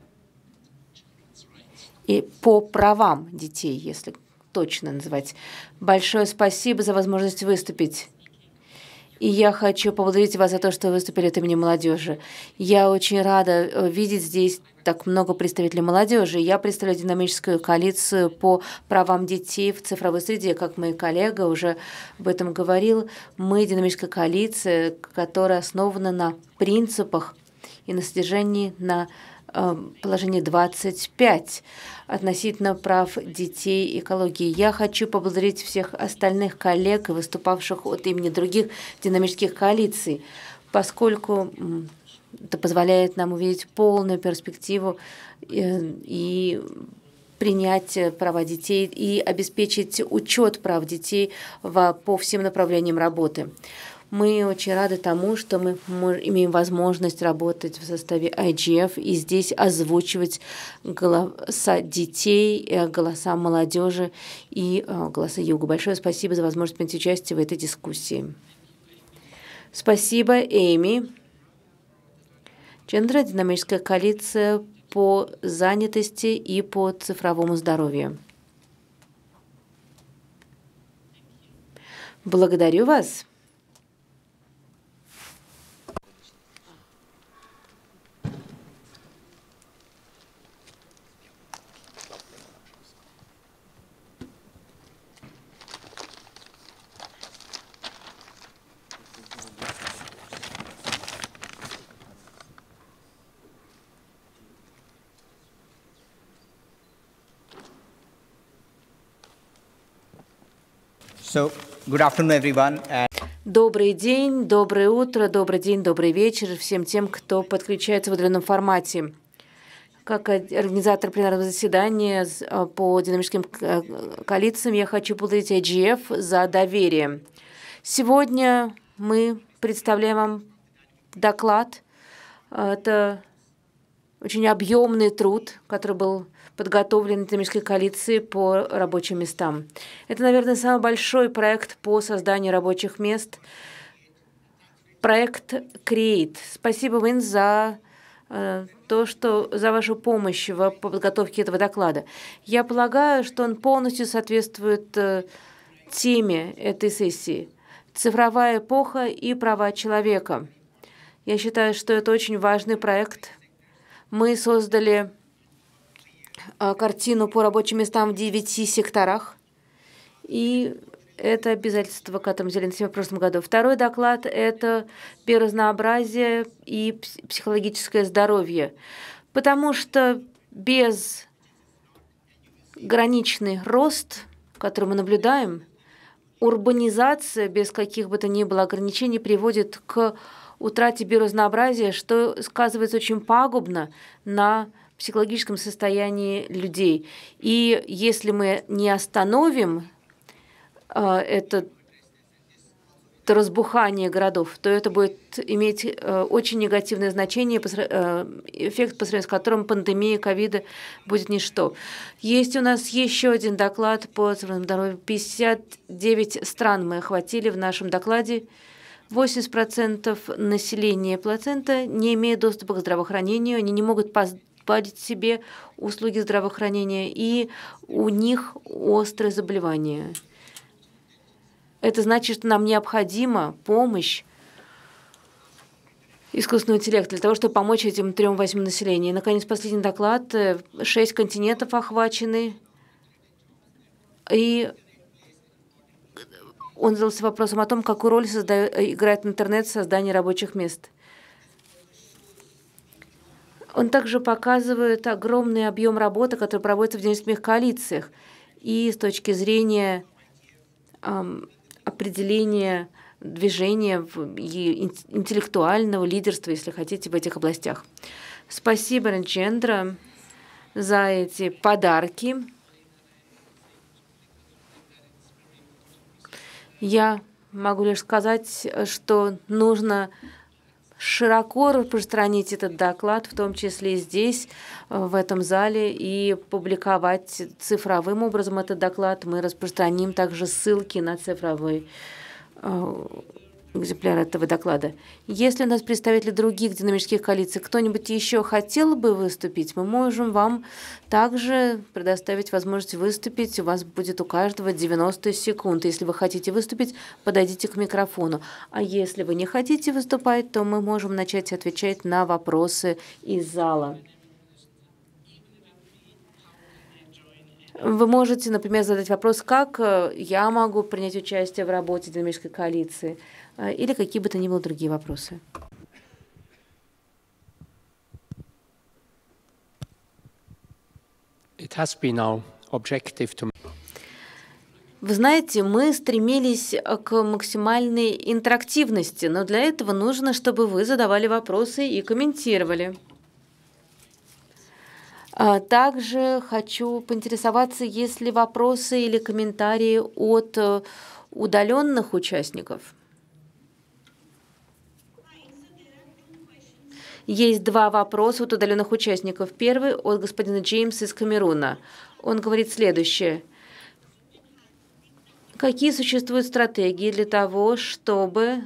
C: и по правам детей, если точно называть. Большое спасибо за возможность выступить. И я хочу поблагодарить вас за то, что вы выступили от имени молодежи. Я очень рада э, видеть здесь так много представителей молодежи. Я представляю динамическую коалицию по правам детей в цифровой среде. Как мой коллега уже об этом говорил, мы динамическая коалиция, которая основана на принципах и на содержании на э, положении 25 относительно прав детей и экологии. Я хочу поблагодарить всех остальных коллег, выступавших от имени других динамических коалиций, поскольку это позволяет нам увидеть полную перспективу э, и принять права детей и обеспечить учет прав детей по всем направлениям работы. Мы очень рады тому, что мы имеем возможность работать в составе IGF и здесь озвучивать голоса детей, э, голоса молодежи и э, голоса Юга. Большое спасибо за возможность принять участие в этой дискуссии. Спасибо, Эми. Гендерно-динамическая коалиция по занятости и по цифровому здоровью. Благодарю вас.
D: So, good afternoon, everyone.
C: Добрый день, доброе утро, добрый день, добрый вечер всем тем, кто подключается в удаленном формате. Как организатор пленарного заседания а, по динамическим э, коалициям я хочу поблагодарить IGF за доверие. Сегодня мы представляем вам доклад. Это очень объемный труд, который был подготовлен Темирской коалиции по рабочим местам. Это, наверное, самый большой проект по созданию рабочих мест. Проект Create. Спасибо, Вин, за э, то, что за вашу помощь в подготовке этого доклада. Я полагаю, что он полностью соответствует э, теме этой сессии «Цифровая эпоха и права человека». Я считаю, что это очень важный проект. Мы создали картину по рабочим местам в девяти секторах. И это обязательство, которым себя в прошлом году. Второй доклад – это биоразнообразие и психологическое здоровье. Потому что без граничный рост, который мы наблюдаем, урбанизация без каких бы то ни было ограничений приводит к утрате биоразнообразия, что сказывается очень пагубно на психологическом состоянии людей. И если мы не остановим э, это разбухание городов, то это будет иметь э, очень негативное значение, э, эффект, по сравнению с которым пандемия ковида будет ничто. Есть у нас еще один доклад по цифровому здоровью. 59 стран мы охватили в нашем докладе. 80% населения плацента не имеет доступа к здравоохранению, они не могут платить себе услуги здравоохранения, и у них острые заболевания. Это значит, что нам необходима помощь искусственного интеллекта для того, чтобы помочь этим трем восьми населению. И, наконец, последний доклад. Шесть континентов охвачены. И он задался вопросом о том, какую роль создает, играет интернет в создании рабочих мест. Он также показывает огромный объем работы, который проводится в динамических коалициях. И с точки зрения эм, определения движения и интеллектуального лидерства, если хотите, в этих областях. Спасибо, Ранчендра, за эти подарки. Я могу лишь сказать, что нужно широко распространить этот доклад, в том числе здесь, э, в этом зале, и публиковать цифровым образом этот доклад. Мы распространим также ссылки на цифровой э, экземпляр этого доклада. Если у нас представители других динамических коалиций, кто-нибудь еще хотел бы выступить, мы можем вам также предоставить возможность выступить. У вас будет у каждого 90 секунд. Если вы хотите выступить, подойдите к микрофону. А если вы не хотите выступать, то мы можем начать отвечать на вопросы из зала. Вы можете, например, задать вопрос, как э, я могу принять участие в работе динамической коалиции. Э, или какие бы то ни было другие вопросы.
E: It has been our objective to
C: вы знаете, мы стремились к максимальной интерактивности, но для этого нужно, чтобы вы задавали вопросы и комментировали. А также хочу поинтересоваться, есть ли вопросы или комментарии от э, удаленных участников. Есть два вопроса от удаленных участников. Первый от господина Джеймса из Камеруна. Он говорит следующее. Какие существуют стратегии для того, чтобы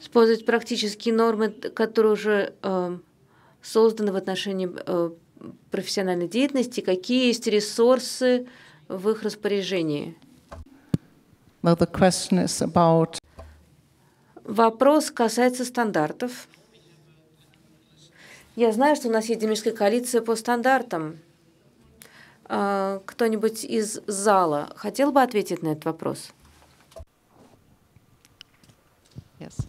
C: использовать практические нормы, которые уже э, созданы в отношении э, профессиональной деятельности? Какие есть ресурсы в их распоряжении?
F: Well, the question is about
C: Вопрос касается стандартов. Я знаю, что у нас есть динамическая коалиция по стандартам. А, кто-нибудь из зала хотел бы ответить на этот вопрос?
G: Yes.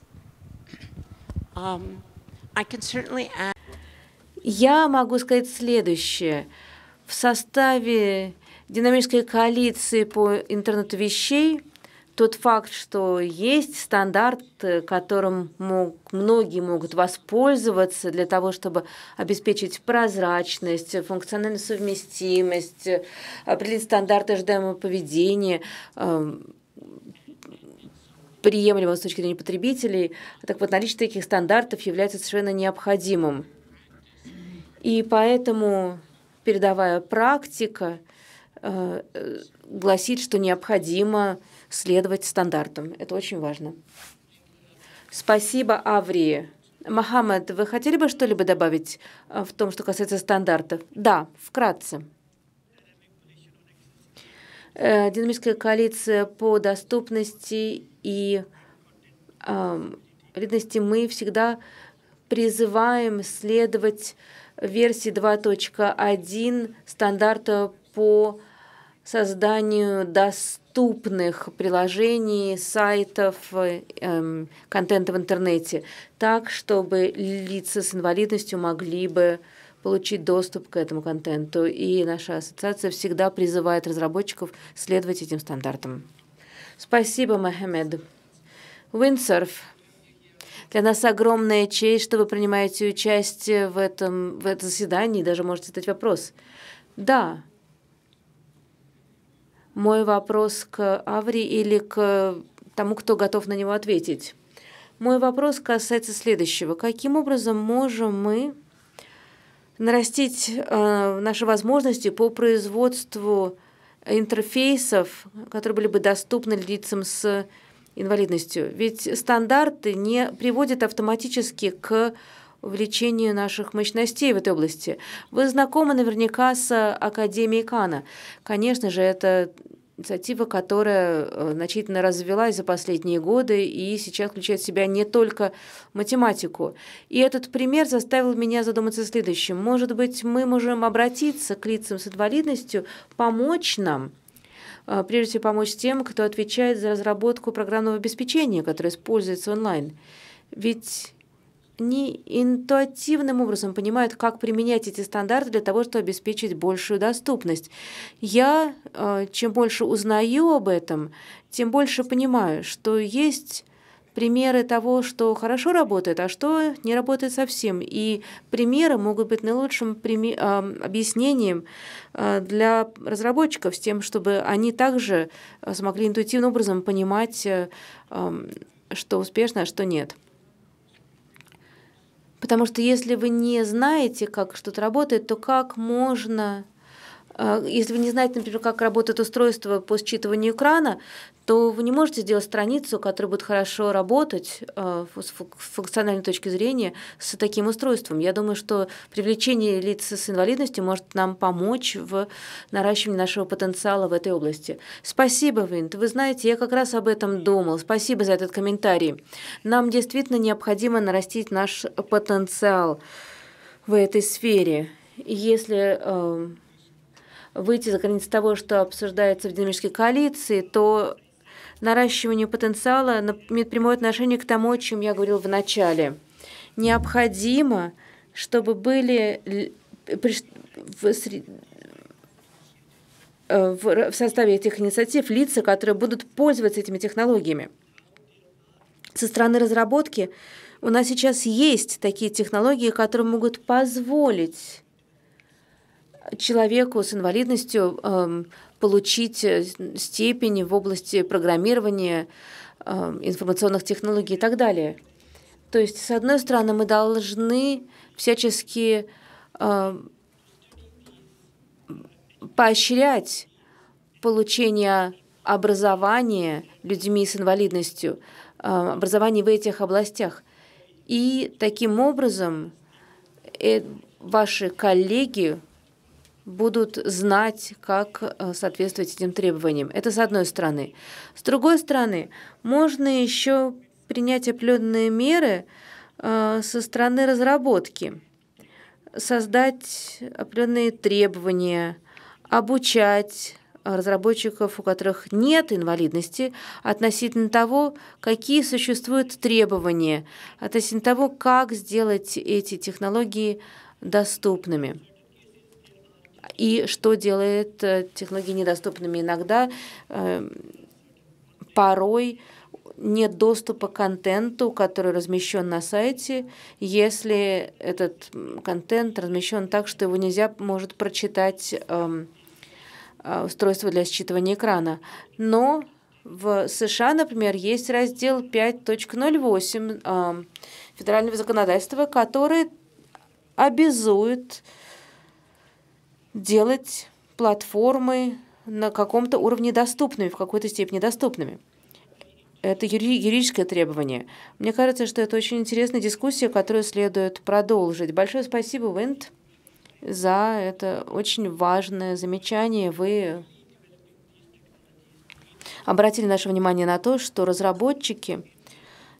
G: Um, I can certainly add...
C: Я могу сказать следующее. В составе динамической коалиции по интернету вещей тот факт, что есть стандарт, которым мог, многие могут воспользоваться для того, чтобы обеспечить прозрачность, функциональную совместимость, определить стандарты ожидаемого поведения, эм, приемлемого с точки зрения потребителей, так вот наличие таких стандартов является совершенно необходимым. И поэтому передовая практика э, э, гласит, что необходимо следовать стандартам. Это очень важно. Спасибо, Аврии. Мохаммед, вы хотели бы что-либо добавить э, в том, что касается стандартов? Да, вкратце. Э, динамическая коалиция по доступности и э, вредности мы всегда призываем следовать версии 2.1 стандарта по созданию доступных приложений, сайтов, эм, контента в интернете, так, чтобы лица с инвалидностью могли бы получить доступ к этому контенту. И наша ассоциация всегда призывает разработчиков следовать этим стандартам. Спасибо, Мохаммед. Windsurf. Для нас огромная честь, что вы принимаете участие в этом, в этом заседании, даже можете задать вопрос. Да, мой вопрос к Аври или к тому, кто готов на него ответить. Мой вопрос касается следующего. Каким образом можем мы нарастить э, наши возможности по производству интерфейсов, которые были бы доступны лицам с инвалидностью? Ведь стандарты не приводят автоматически к увеличению наших мощностей в этой области. Вы знакомы наверняка с Академией Кана. Конечно же, это инициатива, которая э, значительно развилась за последние годы и сейчас включает в себя не только математику. И этот пример заставил меня задуматься о следующем. Может быть, мы можем обратиться к лицам с инвалидностью, помочь нам, э, прежде всего помочь тем, кто отвечает за разработку программного обеспечения, которое используется онлайн. Ведь не интуитивным образом понимают, как применять эти стандарты для того, чтобы обеспечить большую доступность. Я, э, чем больше узнаю об этом, тем больше понимаю, что есть примеры того, что хорошо работает, а что не работает совсем. И примеры могут быть наилучшим э, объяснением э, для разработчиков с тем, чтобы они также смогли интуитивным образом понимать что успешно, а что нет. Потому что если вы не знаете, как что-то работает, то как можно а, если вы не знаете, например, как работает устройство по считыванию экрана, то вы не можете сделать страницу, которая будет хорошо работать а, с функциональной точки зрения с таким устройством. Я думаю, что привлечение лиц с инвалидностью может нам помочь в наращивании нашего потенциала в этой области. Спасибо, Винт. Вы знаете, я как раз об этом думал. Спасибо за этот комментарий. Нам действительно необходимо нарастить наш потенциал в этой сфере. Если э, выйти за границы того, что обсуждается в динамической коалиции, то наращивание потенциала имеет прямое отношение к тому, о чем я говорил в начале. Необходимо, чтобы были в, в составе этих инициатив лица, которые будут пользоваться этими технологиями. Со стороны разработки у нас сейчас есть такие технологии, которые могут позволить человеку с инвалидностью э, получить степень в области программирования, э, информационных технологий и так далее. То есть, с одной стороны, мы должны всячески э, поощрять получение образования людьми с инвалидностью, образование в этих областях. И таким образом э, ваши коллеги будут знать, как э, соответствовать этим требованиям. Это с одной стороны. С другой стороны, можно еще принять определенные меры э, со стороны разработки, создать определенные требования, обучать разработчиков, у которых нет инвалидности, относительно того, какие существуют требования, относительно того, как сделать эти технологии доступными и что делает э, технологии недоступными. Иногда э, порой нет доступа к контенту, который размещен на сайте, если этот контент размещен так, что его нельзя может прочитать э, устройство для считывания экрана. Но в США, например, есть раздел 5.08 э, федерального законодательства, который обязует делать платформы на каком-то уровне доступными, в какой-то степени доступными. Это юридическое требование. Мне кажется, что это очень интересная дискуссия, которую следует продолжить. Большое спасибо, Винт, за это очень важное замечание. Вы обратили наше внимание на то, что разработчики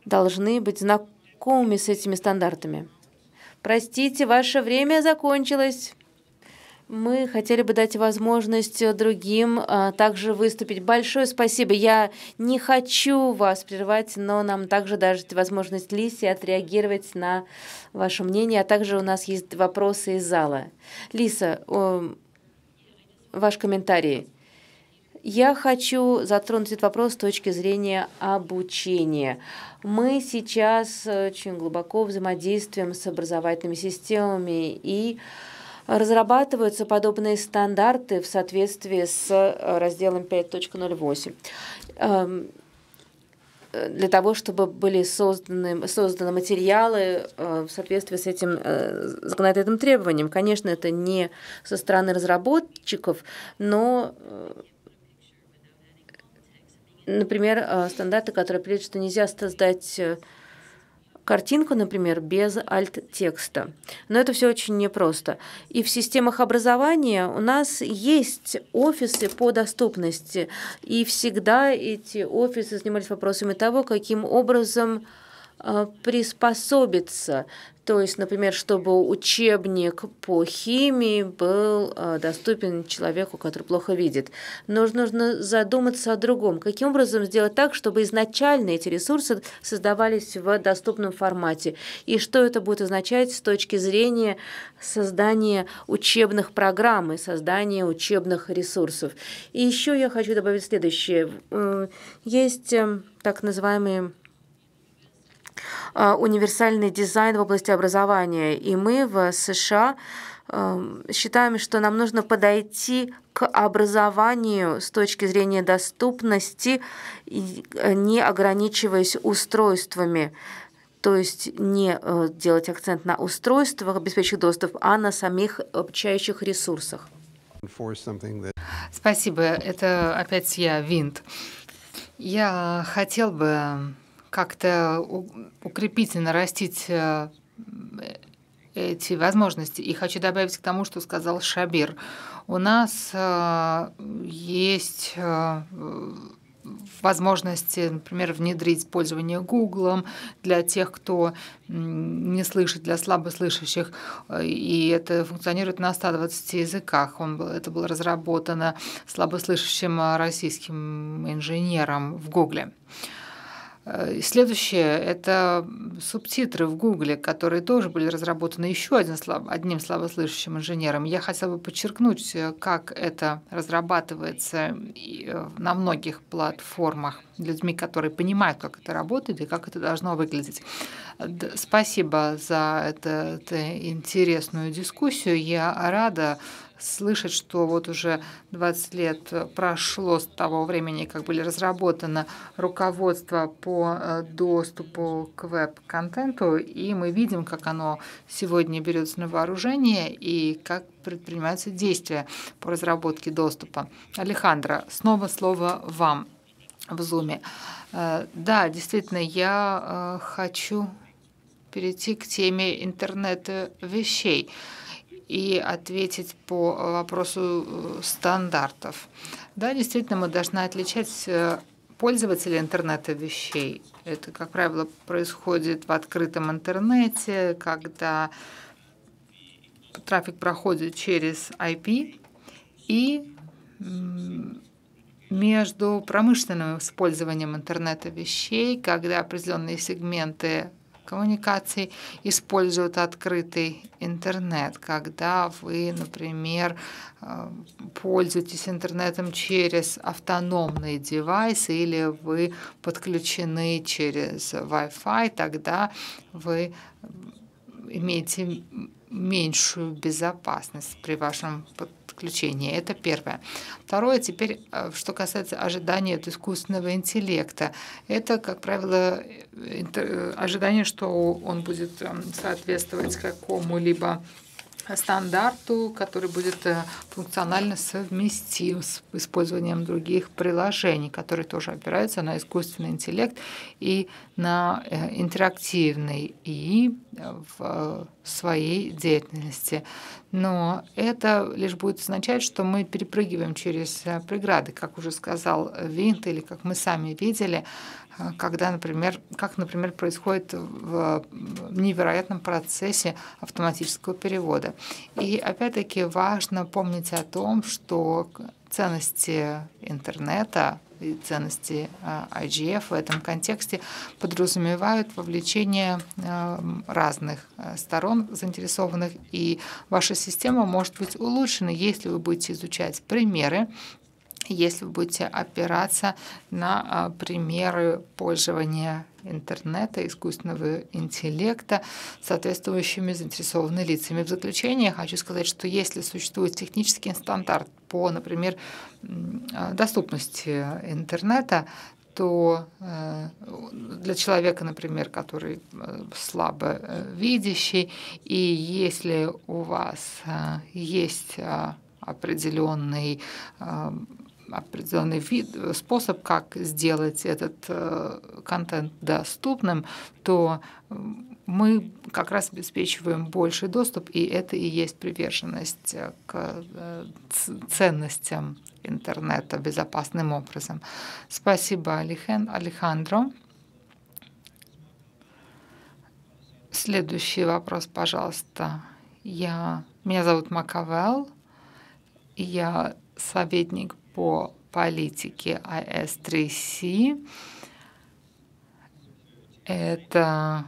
C: должны быть знакомыми с этими стандартами. Простите, ваше время закончилось. Мы хотели бы дать возможность другим а, также выступить. Большое спасибо. Я не хочу вас прерывать, но нам также дать возможность Лисе отреагировать на ваше мнение, а также у нас есть вопросы из зала. Лиса, о, ваш комментарий. Я хочу затронуть этот вопрос с точки зрения обучения. Мы сейчас очень глубоко взаимодействуем с образовательными системами и разрабатываются подобные стандарты в соответствии с э, разделом 5.08 эм, для того, чтобы были созданы, созданы материалы э, в соответствии с этим э, законодательным требованием. Конечно, это не со стороны разработчиков, но например, стандарты, которые определяют, что нельзя создать картинку, например, без альт-текста. Но это все очень непросто. И в системах образования у нас есть офисы по доступности. И всегда эти офисы занимались вопросами того, каким образом приспособиться то есть, например, чтобы учебник по химии был а, доступен человеку, который плохо видит. Нужно, нужно задуматься о другом. Каким образом сделать так, чтобы изначально эти ресурсы создавались в доступном формате? И что это будет означать с точки зрения создания учебных программ и создания учебных ресурсов? И еще я хочу добавить следующее. Есть эм, так называемые универсальный дизайн в области образования. И мы в США эм, считаем, что нам нужно подойти к образованию с точки зрения доступности, не ограничиваясь устройствами то есть не э, делать акцент на устройствах, обеспечивающих доступ, а на самих обучающих ресурсах.
A: Спасибо. Это опять я, Винт. Я хотел бы как-то укрепить и нарастить э, эти возможности. И хочу добавить к тому, что сказал Шабир. У нас э, есть возможности, например, внедрить использование Google для тех, кто не слышит, для слабослышащих, и это функционирует на 120 языках. Он, это было разработано слабослышащим российским инженером в Google. Э, следующее – это субтитры в Гугле, которые тоже были разработаны еще один, одним слабослышащим инженером. Я хотела бы подчеркнуть, э, как это разрабатывается э, на многих платформах людьми, которые понимают, как это работает и как это должно выглядеть. Спасибо за эту, эту интересную дискуссию. Я рада слышать, что вот уже 20 лет прошло с того времени, как были разработаны руководства по э, доступу к веб-контенту, и мы видим, как оно сегодня берется на вооружение и как предпринимаются действия по разработке доступа. Алехандро, снова слово вам в Зуме. Э, да, действительно, я э, хочу перейти к теме интернета вещей и ответить по вопросу э, стандартов. Да, действительно, мы должны отличать э, пользователя интернета вещей. Это, как правило, происходит в открытом интернете, когда трафик проходит через IP и между промышленным использованием интернета вещей, когда определенные сегменты коммуникаций используют открытый интернет, когда вы, например, э, пользуетесь интернетом через автономные девайсы или вы подключены через Wi-Fi, тогда вы имеете меньшую безопасность при вашем подключения. Это первое. Второе, теперь, э, что касается ожидания от искусственного интеллекта. Это, как правило, э, ожидание, что он будет эм, соответствовать какому-либо стандарту, который будет э, функционально совместим с использованием других приложений, которые тоже опираются на искусственный интеллект и на э, интерактивный и в своей деятельности. Но это лишь будет означать, что мы перепрыгиваем через э, преграды, как уже сказал Винт, или как мы сами видели, когда, например, как, например, происходит в невероятном процессе автоматического перевода. И опять-таки важно помнить о том, что ценности интернета и ценности IGF в этом контексте подразумевают вовлечение а, разных сторон заинтересованных, и ваша система может быть улучшена, если вы будете изучать примеры если вы будете опираться на а, примеры пользования интернета, искусственного интеллекта соответствующими заинтересованными лицами. В заключение хочу сказать, что если существует технический стандарт по, например, а, доступности интернета, то э, для человека, например, который э, слабо э, и если у вас есть определенный определенный вид, способ, как сделать этот э, контент доступным, то мы как раз обеспечиваем больший доступ, и это и есть приверженность к э, ценностям интернета безопасным образом. Спасибо, Алехандро. Следующий вопрос, пожалуйста. Я, меня зовут Макавел, я советник по политике IS3C. Это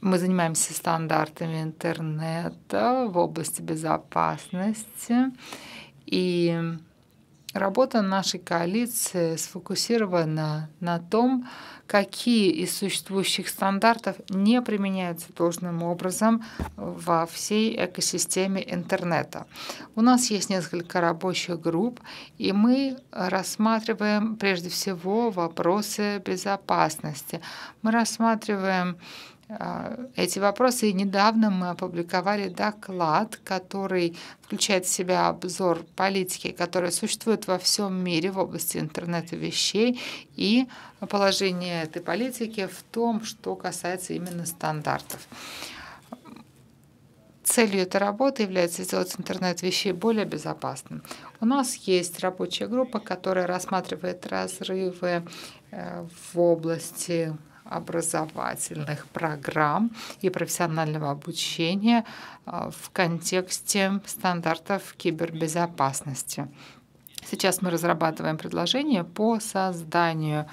A: мы занимаемся стандартами интернета в области безопасности и Работа нашей коалиции сфокусирована на том, какие из существующих стандартов не применяются должным образом во всей экосистеме интернета. У нас есть несколько рабочих групп, и мы рассматриваем прежде всего вопросы безопасности. Мы рассматриваем эти вопросы. И недавно мы опубликовали доклад, который включает в себя обзор политики, которая существует во всем мире в области интернета вещей и положение этой политики в том, что касается именно стандартов. Целью этой работы является сделать интернет вещей более безопасным. У нас есть рабочая группа, которая рассматривает разрывы э, в области образовательных программ и профессионального обучения а, в контексте стандартов кибербезопасности. Сейчас мы разрабатываем предложение по созданию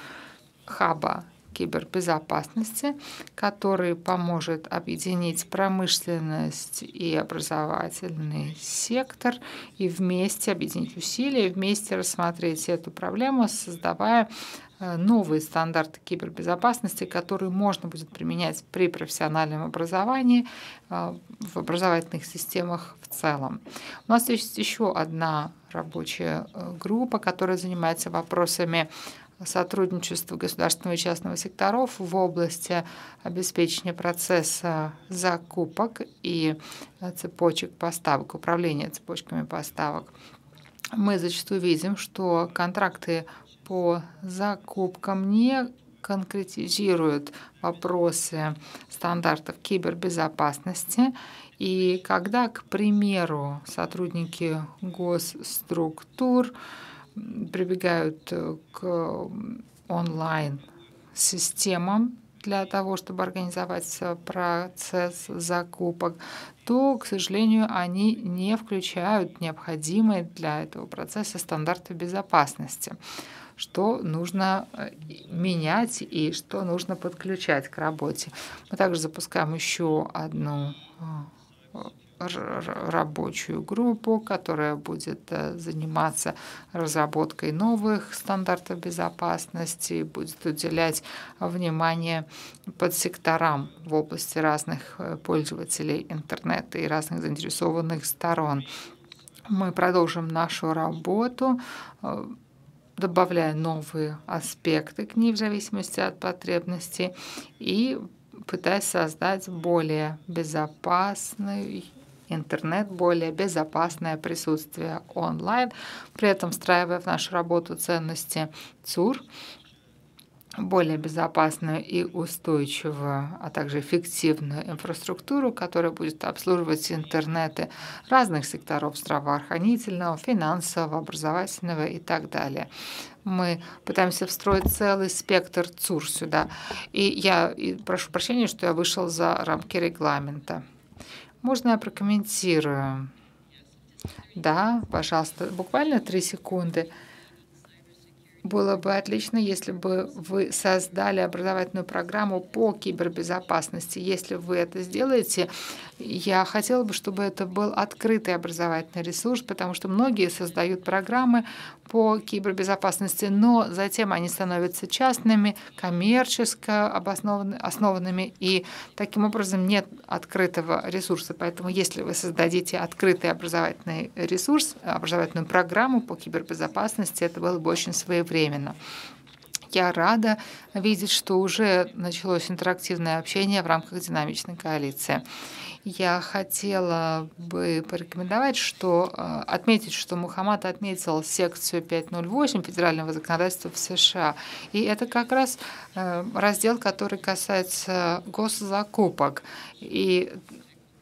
A: хаба кибербезопасности, который поможет объединить промышленность и образовательный сектор и вместе объединить усилия, вместе рассмотреть эту проблему, создавая Э, новые стандарты кибербезопасности, которые можно будет применять при профессиональном образовании, э, в образовательных системах в целом. У нас есть еще одна рабочая э, группа, которая занимается вопросами сотрудничества государственного и частного секторов в области обеспечения процесса закупок и цепочек поставок, управления цепочками поставок. Мы зачастую видим, что контракты по закупкам не конкретизируют вопросы стандартов кибербезопасности. И когда, к примеру, сотрудники госструктур прибегают к онлайн-системам для того, чтобы организовать процесс закупок, то, к сожалению, они не включают необходимые для этого процесса стандарты безопасности что нужно э, менять и что нужно подключать к работе. Мы также запускаем еще одну э, рабочую группу, которая будет э, заниматься разработкой новых стандартов безопасности, будет уделять внимание подсекторам в области разных пользователей интернета и разных заинтересованных сторон. Мы продолжим нашу работу добавляя новые аспекты к ней в зависимости от потребностей и пытаясь создать более безопасный интернет, более безопасное присутствие онлайн, при этом встраивая в нашу работу ценности ЦУР, более безопасную и устойчивую, а также эффективную инфраструктуру, которая будет обслуживать интернеты разных секторов здравоохранительного, финансового, образовательного и так далее. Мы пытаемся встроить целый спектр ЦУР сюда. И я и прошу прощения, что я вышел за рамки регламента. Можно я прокомментирую? Да, пожалуйста, буквально три секунды. Было бы отлично, если бы вы создали образовательную программу по кибербезопасности. Если вы это сделаете, я хотела бы, чтобы это был открытый образовательный ресурс, потому что многие создают программы по кибербезопасности, но затем они становятся частными, коммерческо основанными, и таким образом нет открытого ресурса. Поэтому если вы создадите открытый образовательный ресурс, образовательную программу по кибербезопасности, это было бы очень своевременно. Я рада видеть, что уже началось интерактивное общение в рамках динамичной коалиции. Я хотела бы порекомендовать, что э, отметить, что Мухаммад отметил секцию 508 федерального законодательства в США. И это как раз э, раздел, который касается госзакупок. И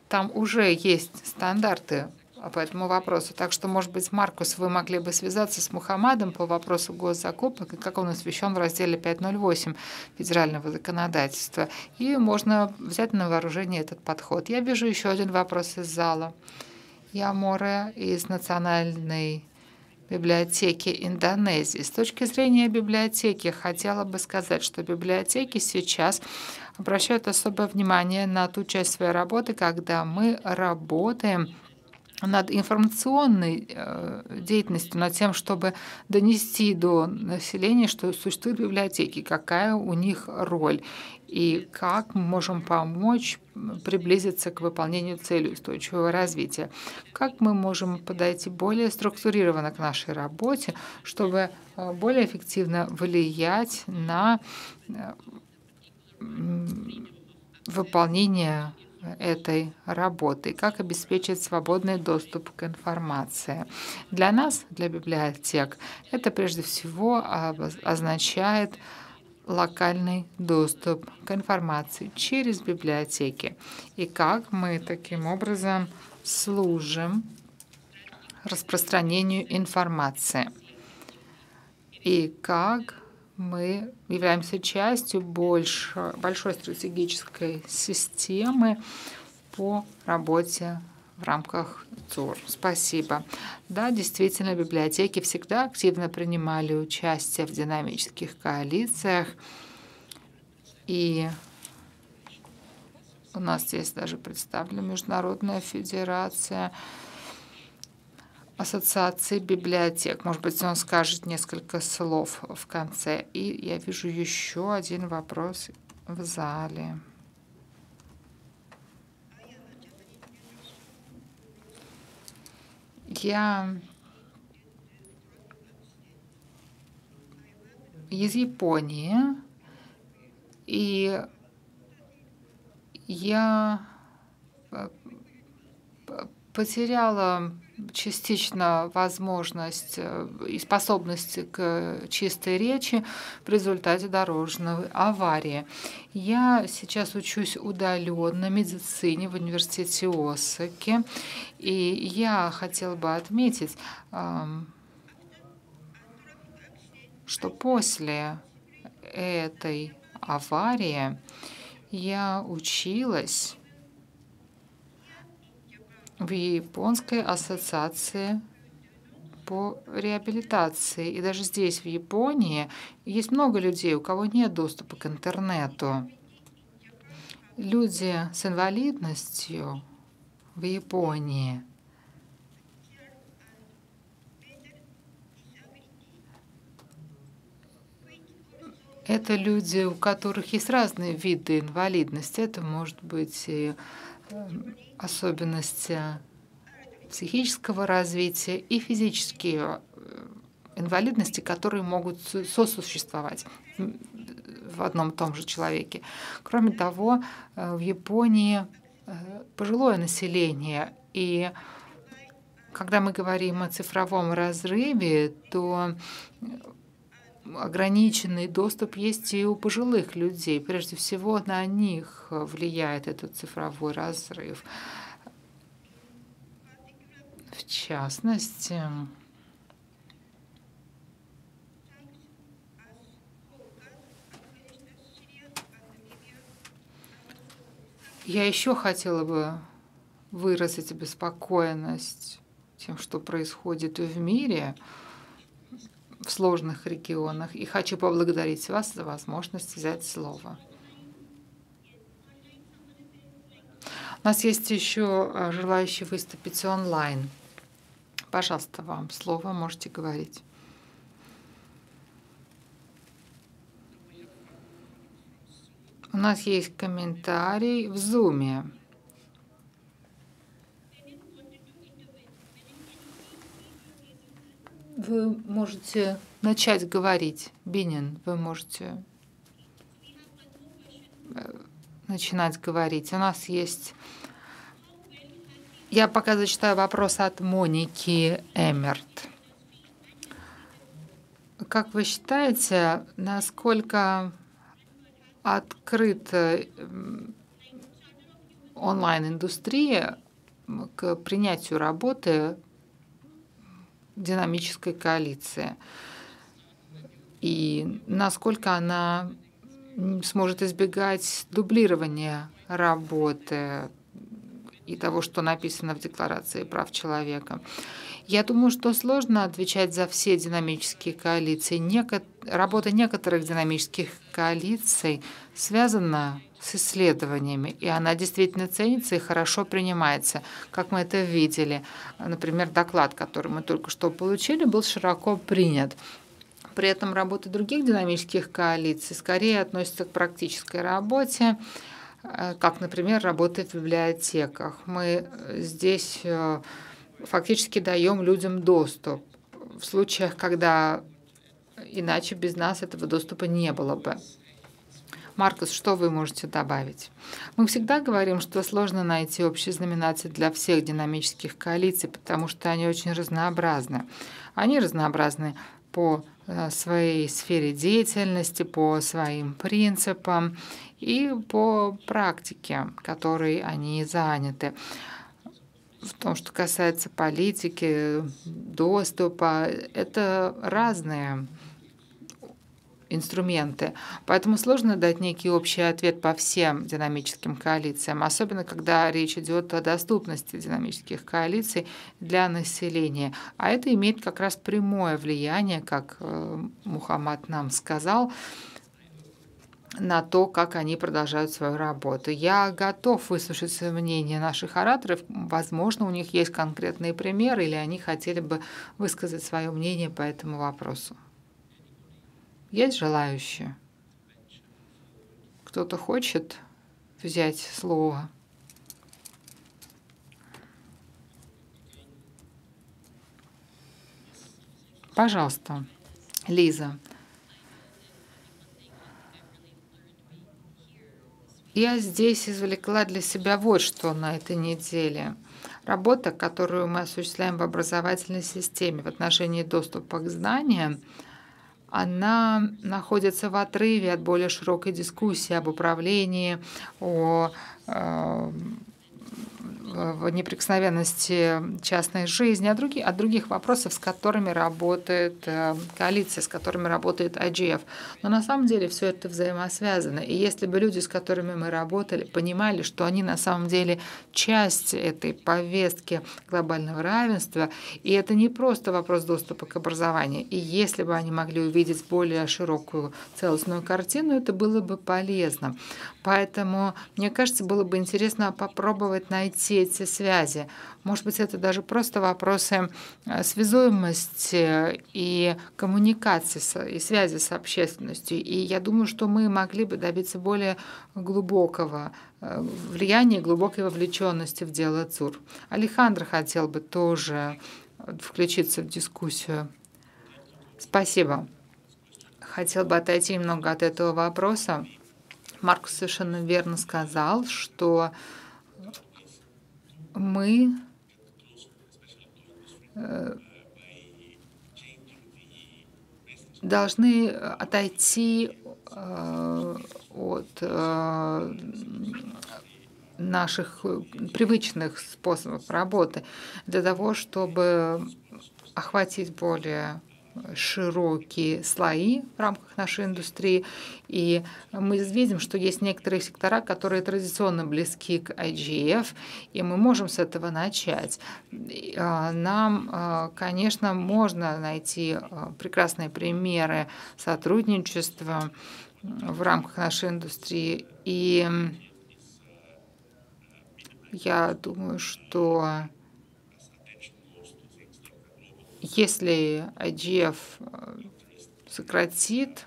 A: там уже есть стандарты по этому вопросу. Так что, может быть, Маркус, вы могли бы связаться с Мухаммадом по вопросу госзакупок, и как он освещен в разделе 508 федерального законодательства. И можно взять на вооружение этот подход. Я вижу еще один вопрос из зала. Я Море из Национальной библиотеки Индонезии. С точки зрения библиотеки хотела бы сказать, что библиотеки сейчас обращают особое внимание на ту часть своей работы, когда мы работаем над информационной э, деятельностью, над тем, чтобы донести до населения, что существуют библиотеки, какая у них роль и как мы можем помочь приблизиться к выполнению цели устойчивого развития. Как мы можем подойти более структурированно к нашей работе, чтобы э, более эффективно влиять на э, выполнение этой работы, как обеспечить свободный доступ к информации. Для нас, для библиотек, это прежде всего означает локальный доступ к информации через библиотеки. И как мы таким образом служим распространению информации? И как мы являемся частью больше, большой стратегической системы по работе в рамках ЦУР. Спасибо. Да, действительно, библиотеки всегда активно принимали участие в динамических коалициях. И у нас здесь даже представлена Международная федерация Ассоциации библиотек. Может быть, он скажет несколько слов в конце. И я вижу еще один вопрос в зале. Я из Японии, и я э, потеряла частично возможность э, и способность к чистой речи в результате дорожной аварии. Я сейчас учусь удаленно медицине в университете Осаки, и я хотела бы отметить, что после этой аварии я училась в Японской ассоциации по реабилитации. И даже здесь, в Японии, есть много людей, у кого нет доступа к интернету. Люди с инвалидностью в Японии это люди, у которых есть разные виды инвалидности. Это может быть и эм, особенности психического развития и физические э, инвалидности, которые могут сосуществовать в одном и том же человеке. Кроме того, э, в Японии э, пожилое население, и когда мы говорим о цифровом разрыве, то ограниченный доступ есть и у пожилых людей. Прежде всего на них влияет этот цифровой разрыв. В частности, я еще хотела бы выразить обеспокоенность тем, что происходит в мире – в сложных регионах. И хочу поблагодарить вас за возможность взять слово. У нас есть еще э, желающие выступить онлайн. Пожалуйста, вам слово, можете говорить. У нас есть комментарий в Зуме. Вы можете начать говорить, Бинин, вы можете э, начинать говорить. У нас есть... Я пока зачитаю вопрос от Моники Эмерт. Как вы считаете, насколько открыта онлайн-индустрия к принятию работы динамической коалиции. И насколько она сможет избегать дублирования работы и того, что написано в Декларации прав человека. Я думаю, что сложно отвечать за все динамические коалиции. Неко... Работа некоторых динамических коалиций связана с исследованиями, и она действительно ценится и хорошо принимается, как мы это видели. Например, доклад, который мы только что получили, был широко принят. При этом работа других динамических коалиций скорее относится к практической работе, э, как, например, работает в библиотеках. Мы здесь э, фактически даем людям доступ в случаях, когда иначе без нас этого доступа не было бы. Маркус, что вы можете добавить? Мы всегда говорим, что сложно найти общий знаменатель для всех динамических коалиций, потому что они очень разнообразны. Они разнообразны по э, своей сфере деятельности, по своим принципам и по практике, которой они заняты в том, что касается политики, доступа, это разные инструменты. Поэтому сложно дать некий общий ответ по всем динамическим коалициям, особенно когда речь идет о доступности динамических коалиций для населения. А это имеет как раз прямое влияние, как э, Мухаммад нам сказал, на то, как они продолжают свою работу. Я готов выслушать мнение наших ораторов. Возможно, у них есть конкретные примеры, или они хотели бы высказать свое мнение по этому вопросу. Есть желающие? Кто-то хочет взять слово? Пожалуйста, Лиза. Я здесь извлекла для себя вот что на этой неделе. Работа, которую мы осуществляем в образовательной системе в отношении доступа к знаниям, она находится в отрыве от более широкой дискуссии об управлении, о э, в неприкосновенности частной жизни, от других, от других вопросов, с которыми работает э, коалиция, с которыми работает IGF. Но на самом деле все это взаимосвязано. И если бы люди, с которыми мы работали, понимали, что они на самом деле часть этой повестки глобального равенства, и это не просто вопрос доступа к образованию, и если бы они могли увидеть более широкую целостную картину, это было бы полезно. Поэтому, мне кажется, было бы интересно попробовать найти эти связи. Может быть, это даже просто вопросы э, связуемости и коммуникации и связи с общественностью. И я думаю, что мы могли бы добиться более глубокого э, влияния, глубокой вовлеченности в дело ЦУР. Александр хотел бы тоже включиться в дискуссию. Спасибо. Хотел бы отойти немного от этого вопроса. Маркус совершенно верно сказал, что мы э, должны отойти э, от э, наших привычных способов работы для того, чтобы охватить более широкие слои в рамках нашей индустрии. И мы видим, что есть некоторые сектора, которые традиционно близки к IGF, и мы можем с этого начать. А, нам, а, конечно, можно найти а, прекрасные примеры сотрудничества в рамках нашей индустрии. И я думаю, что если IGF э, сократит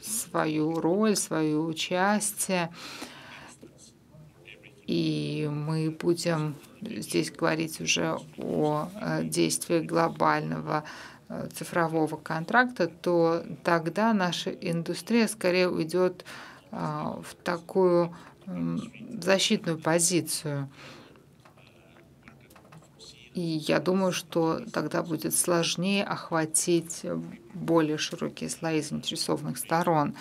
A: свою роль, свое участие, и мы будем здесь говорить уже о э, действии глобального э, цифрового контракта, то тогда наша индустрия скорее уйдет в такую защитную позицию. И я думаю, что тогда будет сложнее охватить более широкие слои заинтересованных сторон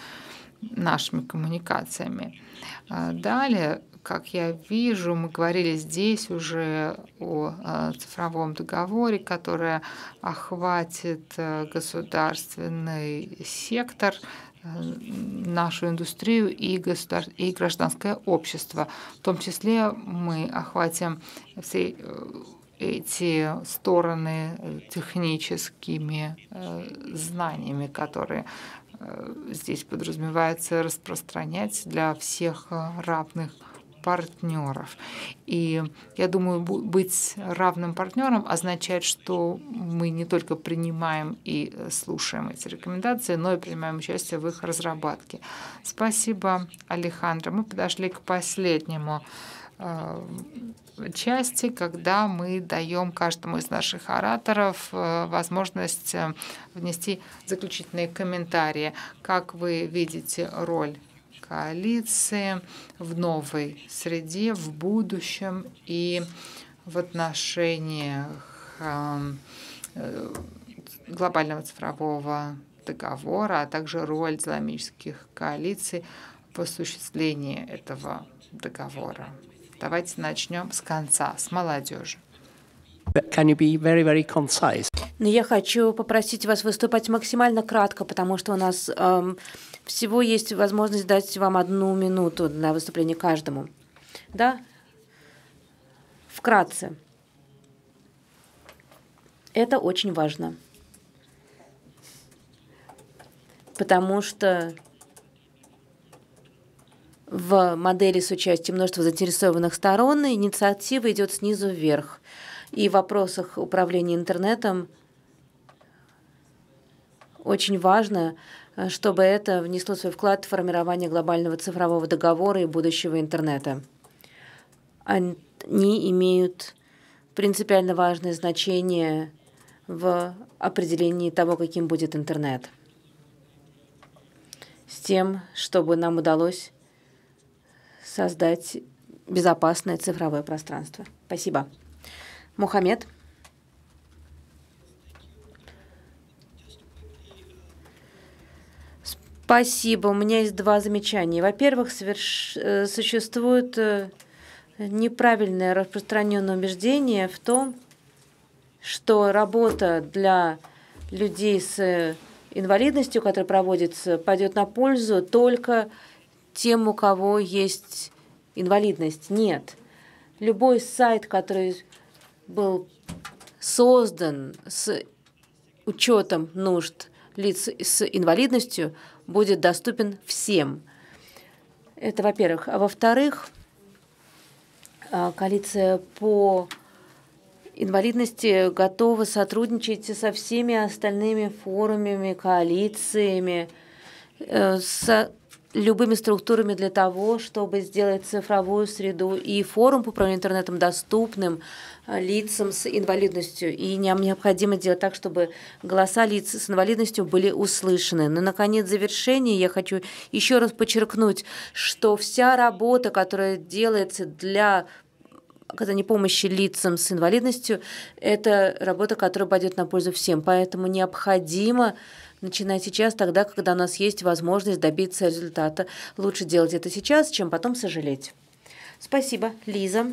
A: нашими коммуникациями. А далее, как я вижу, мы говорили здесь уже о а, цифровом договоре, который охватит а, государственный сектор, нашу индустрию и, государ... и гражданское общество. В том числе мы охватим все эти стороны техническими э, знаниями, которые э, здесь подразумевается распространять для всех равных партнеров. И я думаю, быть равным партнером означает, что мы не только принимаем и слушаем эти рекомендации, но и принимаем участие в их разработке. Спасибо, Алехандро. Мы подошли к последнему э, части, когда мы даем каждому из наших ораторов э, возможность э, внести заключительные комментарии. Как вы видите роль коалиции в новой среде, в будущем и в отношениях э, глобального цифрового договора, а также роль динамических коалиций в осуществлении этого договора. Давайте начнем с конца, с молодежи.
E: Can you be very, very concise?
C: Но я хочу попросить вас выступать максимально кратко, потому что у нас эм, всего есть возможность дать вам одну минуту на выступление каждому. Да? Вкратце. Это очень важно. Потому что в модели с участием множества заинтересованных сторон инициатива идет снизу вверх. И в вопросах управления интернетом очень важно чтобы это внесло свой вклад в формирование глобального цифрового договора и будущего интернета. Они имеют принципиально важное значение в определении того, каким будет интернет. С тем, чтобы нам удалось создать безопасное цифровое пространство. Спасибо. Мухаммед. Спасибо. У меня есть два замечания. Во-первых, соверш... Э, существует э, неправильное распространенное убеждение в том, что работа для людей с инвалидностью, которая проводится, пойдет на пользу только тем, у кого есть инвалидность. Нет. Любой сайт, который был создан с учетом нужд лиц с инвалидностью, будет доступен всем. Это во-первых. А во-вторых, а, коалиция по инвалидности готова сотрудничать со всеми остальными форумами, коалициями, э, с любыми структурами для того, чтобы сделать цифровую среду и форум по управлению интернетом доступным Э, лицам с инвалидностью. И нам необходимо делать так, чтобы голоса лиц с инвалидностью были услышаны. Но, наконец, в завершение я хочу еще раз подчеркнуть, что вся работа, которая делается для оказания помощи лицам с инвалидностью, это работа, которая пойдет на пользу всем. Поэтому необходимо начинать сейчас, тогда, когда у нас есть возможность добиться результата. Лучше делать это сейчас, чем потом сожалеть. Спасибо, Лиза.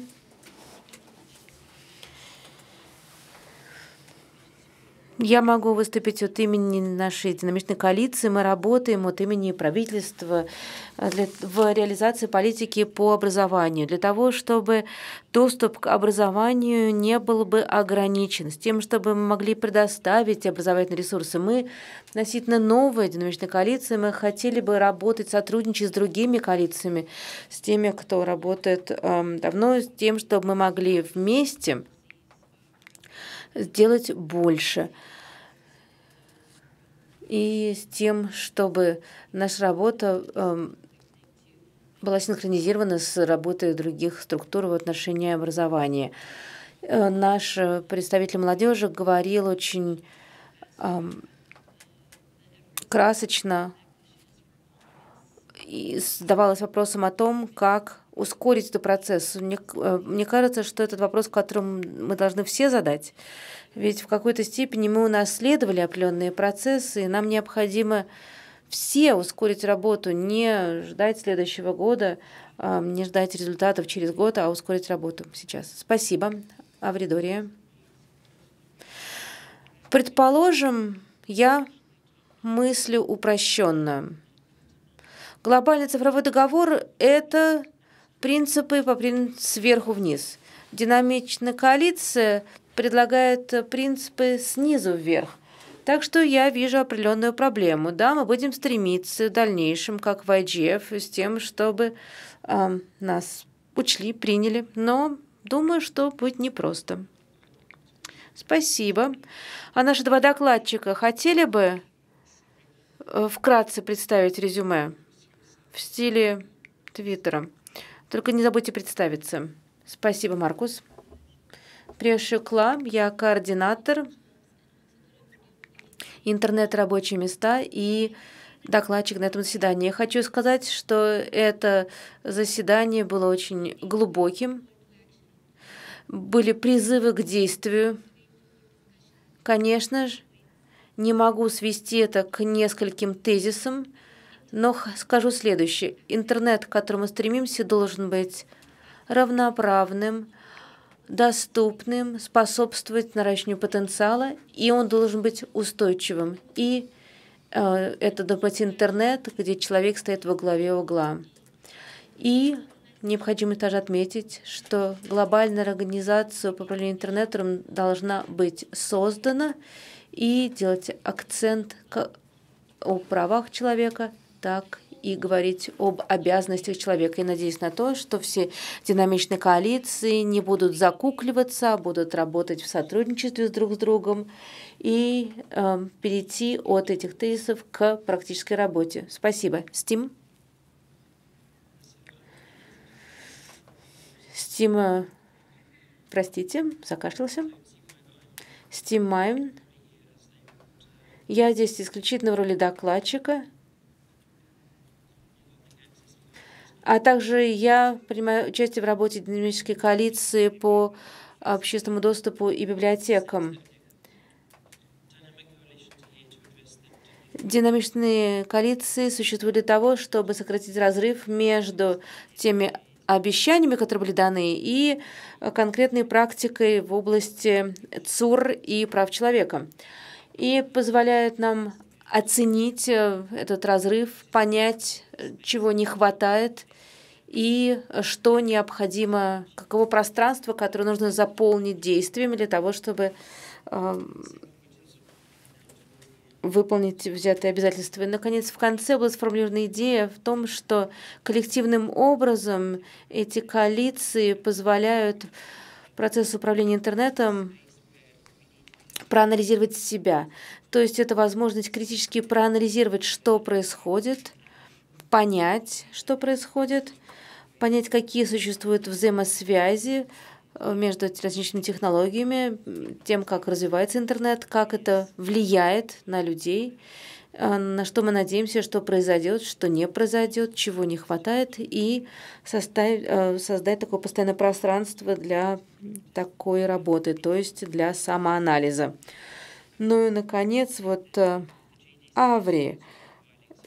C: Я могу выступить от имени нашей динамичной коалиции. Мы работаем от имени правительства э, для, в реализации политики по образованию, для того, чтобы доступ к образованию не был бы ограничен, с тем, чтобы мы могли предоставить образовательные ресурсы. Мы относительно новая динамичная коалиция, мы хотели бы работать, сотрудничать с другими коалициями, с теми, кто работает э, давно, с тем, чтобы мы могли вместе сделать больше. И с тем, чтобы наша работа эм, была синхронизирована с работой других структур в отношении образования. Э, наш представитель молодежи говорил очень эм, красочно и задавалась вопросом о том, как ускорить этот процесс. Мне, э, мне кажется, что этот вопрос, который мы должны все задать. Ведь в какой-то степени мы унаследовали определенные процессы, и нам необходимо все ускорить работу, не ждать следующего года, не ждать результатов через год, а ускорить работу сейчас. Спасибо, Авридория. Предположим, я мыслю упрощенно. Глобальный цифровой договор – это принципы по сверху вниз. Динамичная коалиция предлагает принципы снизу вверх. Так что я вижу определенную проблему. Да, мы будем стремиться в дальнейшем, как в IGF, с тем, чтобы э, нас учли, приняли, но думаю, что будет непросто. Спасибо. А наши два докладчика хотели бы э, вкратце представить резюме в стиле Твиттера? Только не забудьте представиться. Спасибо, Маркус. Прешекла, я координатор интернет-рабочие места и докладчик на этом заседании. Я хочу сказать, что это заседание было очень глубоким. Были призывы к действию. Конечно же, не могу свести это к нескольким тезисам, но скажу следующее. Интернет, к которому стремимся, должен быть равноправным, доступным, способствовать наращиванию потенциала, и он должен быть устойчивым. И э, это должен интернет, где человек стоит во главе угла. И необходимо также отметить, что глобальная организация по управлению интернетом должна быть создана и делать акцент о правах человека, так и говорить об обязанностях человека. И надеюсь на то, что все динамичные коалиции не будут закукливаться, а будут работать в сотрудничестве с друг с другом и э, перейти от этих тезисов к практической работе. Спасибо. Стим? Стим, э, простите, закашлялся. Стим Майн. Я здесь исключительно в роли докладчика – А также я принимаю участие в работе динамической коалиции по общественному доступу и библиотекам. Динамичные коалиции существуют для того, чтобы сократить разрыв между теми обещаниями, которые были даны, и конкретной практикой в области ЦУР и прав человека. И позволяет нам оценить э, этот разрыв, понять, чего не хватает и что необходимо, каково пространство, которое нужно заполнить действиями для того, чтобы э, выполнить взятые обязательства. И, наконец, в конце была сформулирована идея в том, что коллективным образом эти коалиции позволяют процессу управления интернетом проанализировать себя. То есть это возможность критически проанализировать, что происходит, понять, что происходит, понять, какие существуют взаимосвязи э, между различными технологиями, тем, как развивается интернет, как это влияет на людей, э, на что мы надеемся, что произойдет, что не произойдет, чего не хватает, и составить, э, создать такое постоянное пространство для такой работы, то есть для самоанализа. Ну и, наконец, вот Аври.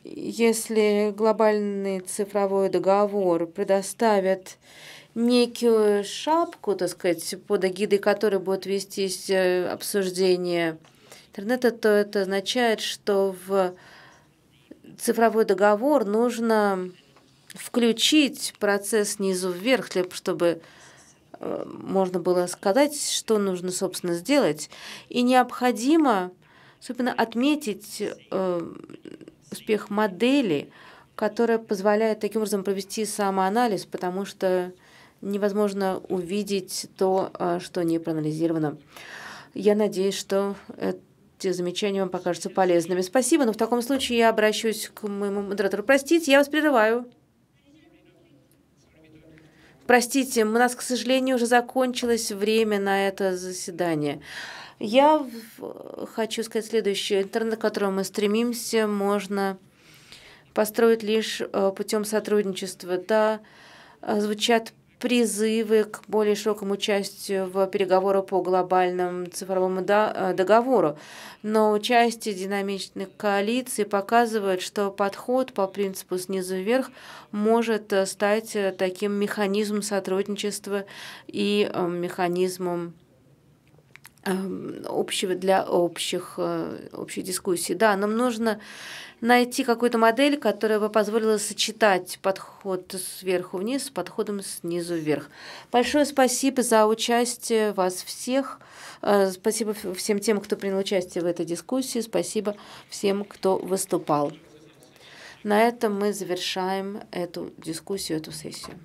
C: Если глобальный цифровой договор предоставит некую шапку, так сказать, под эгидой которой будет вестись э, обсуждение интернета, то это означает, что в цифровой договор нужно включить процесс снизу вверх, чтобы Э, можно было сказать, что нужно, собственно, сделать. И необходимо, собственно, отметить э, успех модели, которая позволяет таким образом провести самоанализ, потому что невозможно увидеть то, э, что не проанализировано. Я надеюсь, что эти замечания вам покажутся полезными. Спасибо, но в таком случае я обращусь к моему модератору. Простите, я вас прерываю. Простите, у нас, к сожалению, уже закончилось время на это заседание. Я хочу сказать следующее. Интернет, к которому мы стремимся, можно построить лишь э, путем сотрудничества. Да, э, звучат призывы к более широкому участию в переговорах по глобальному цифровому э, договору. Но участие динамичных коалиций показывает, что подход по принципу снизу вверх может стать таким механизмом сотрудничества и механизмом общего для общих, э, общей дискуссий. Да, нам нужно найти какую-то модель, которая бы позволила сочетать подход сверху вниз с подходом снизу вверх. Большое спасибо за участие вас всех. Э, спасибо всем тем, кто принял участие в этой дискуссии. Спасибо всем, кто выступал. На этом мы завершаем эту дискуссию, эту сессию.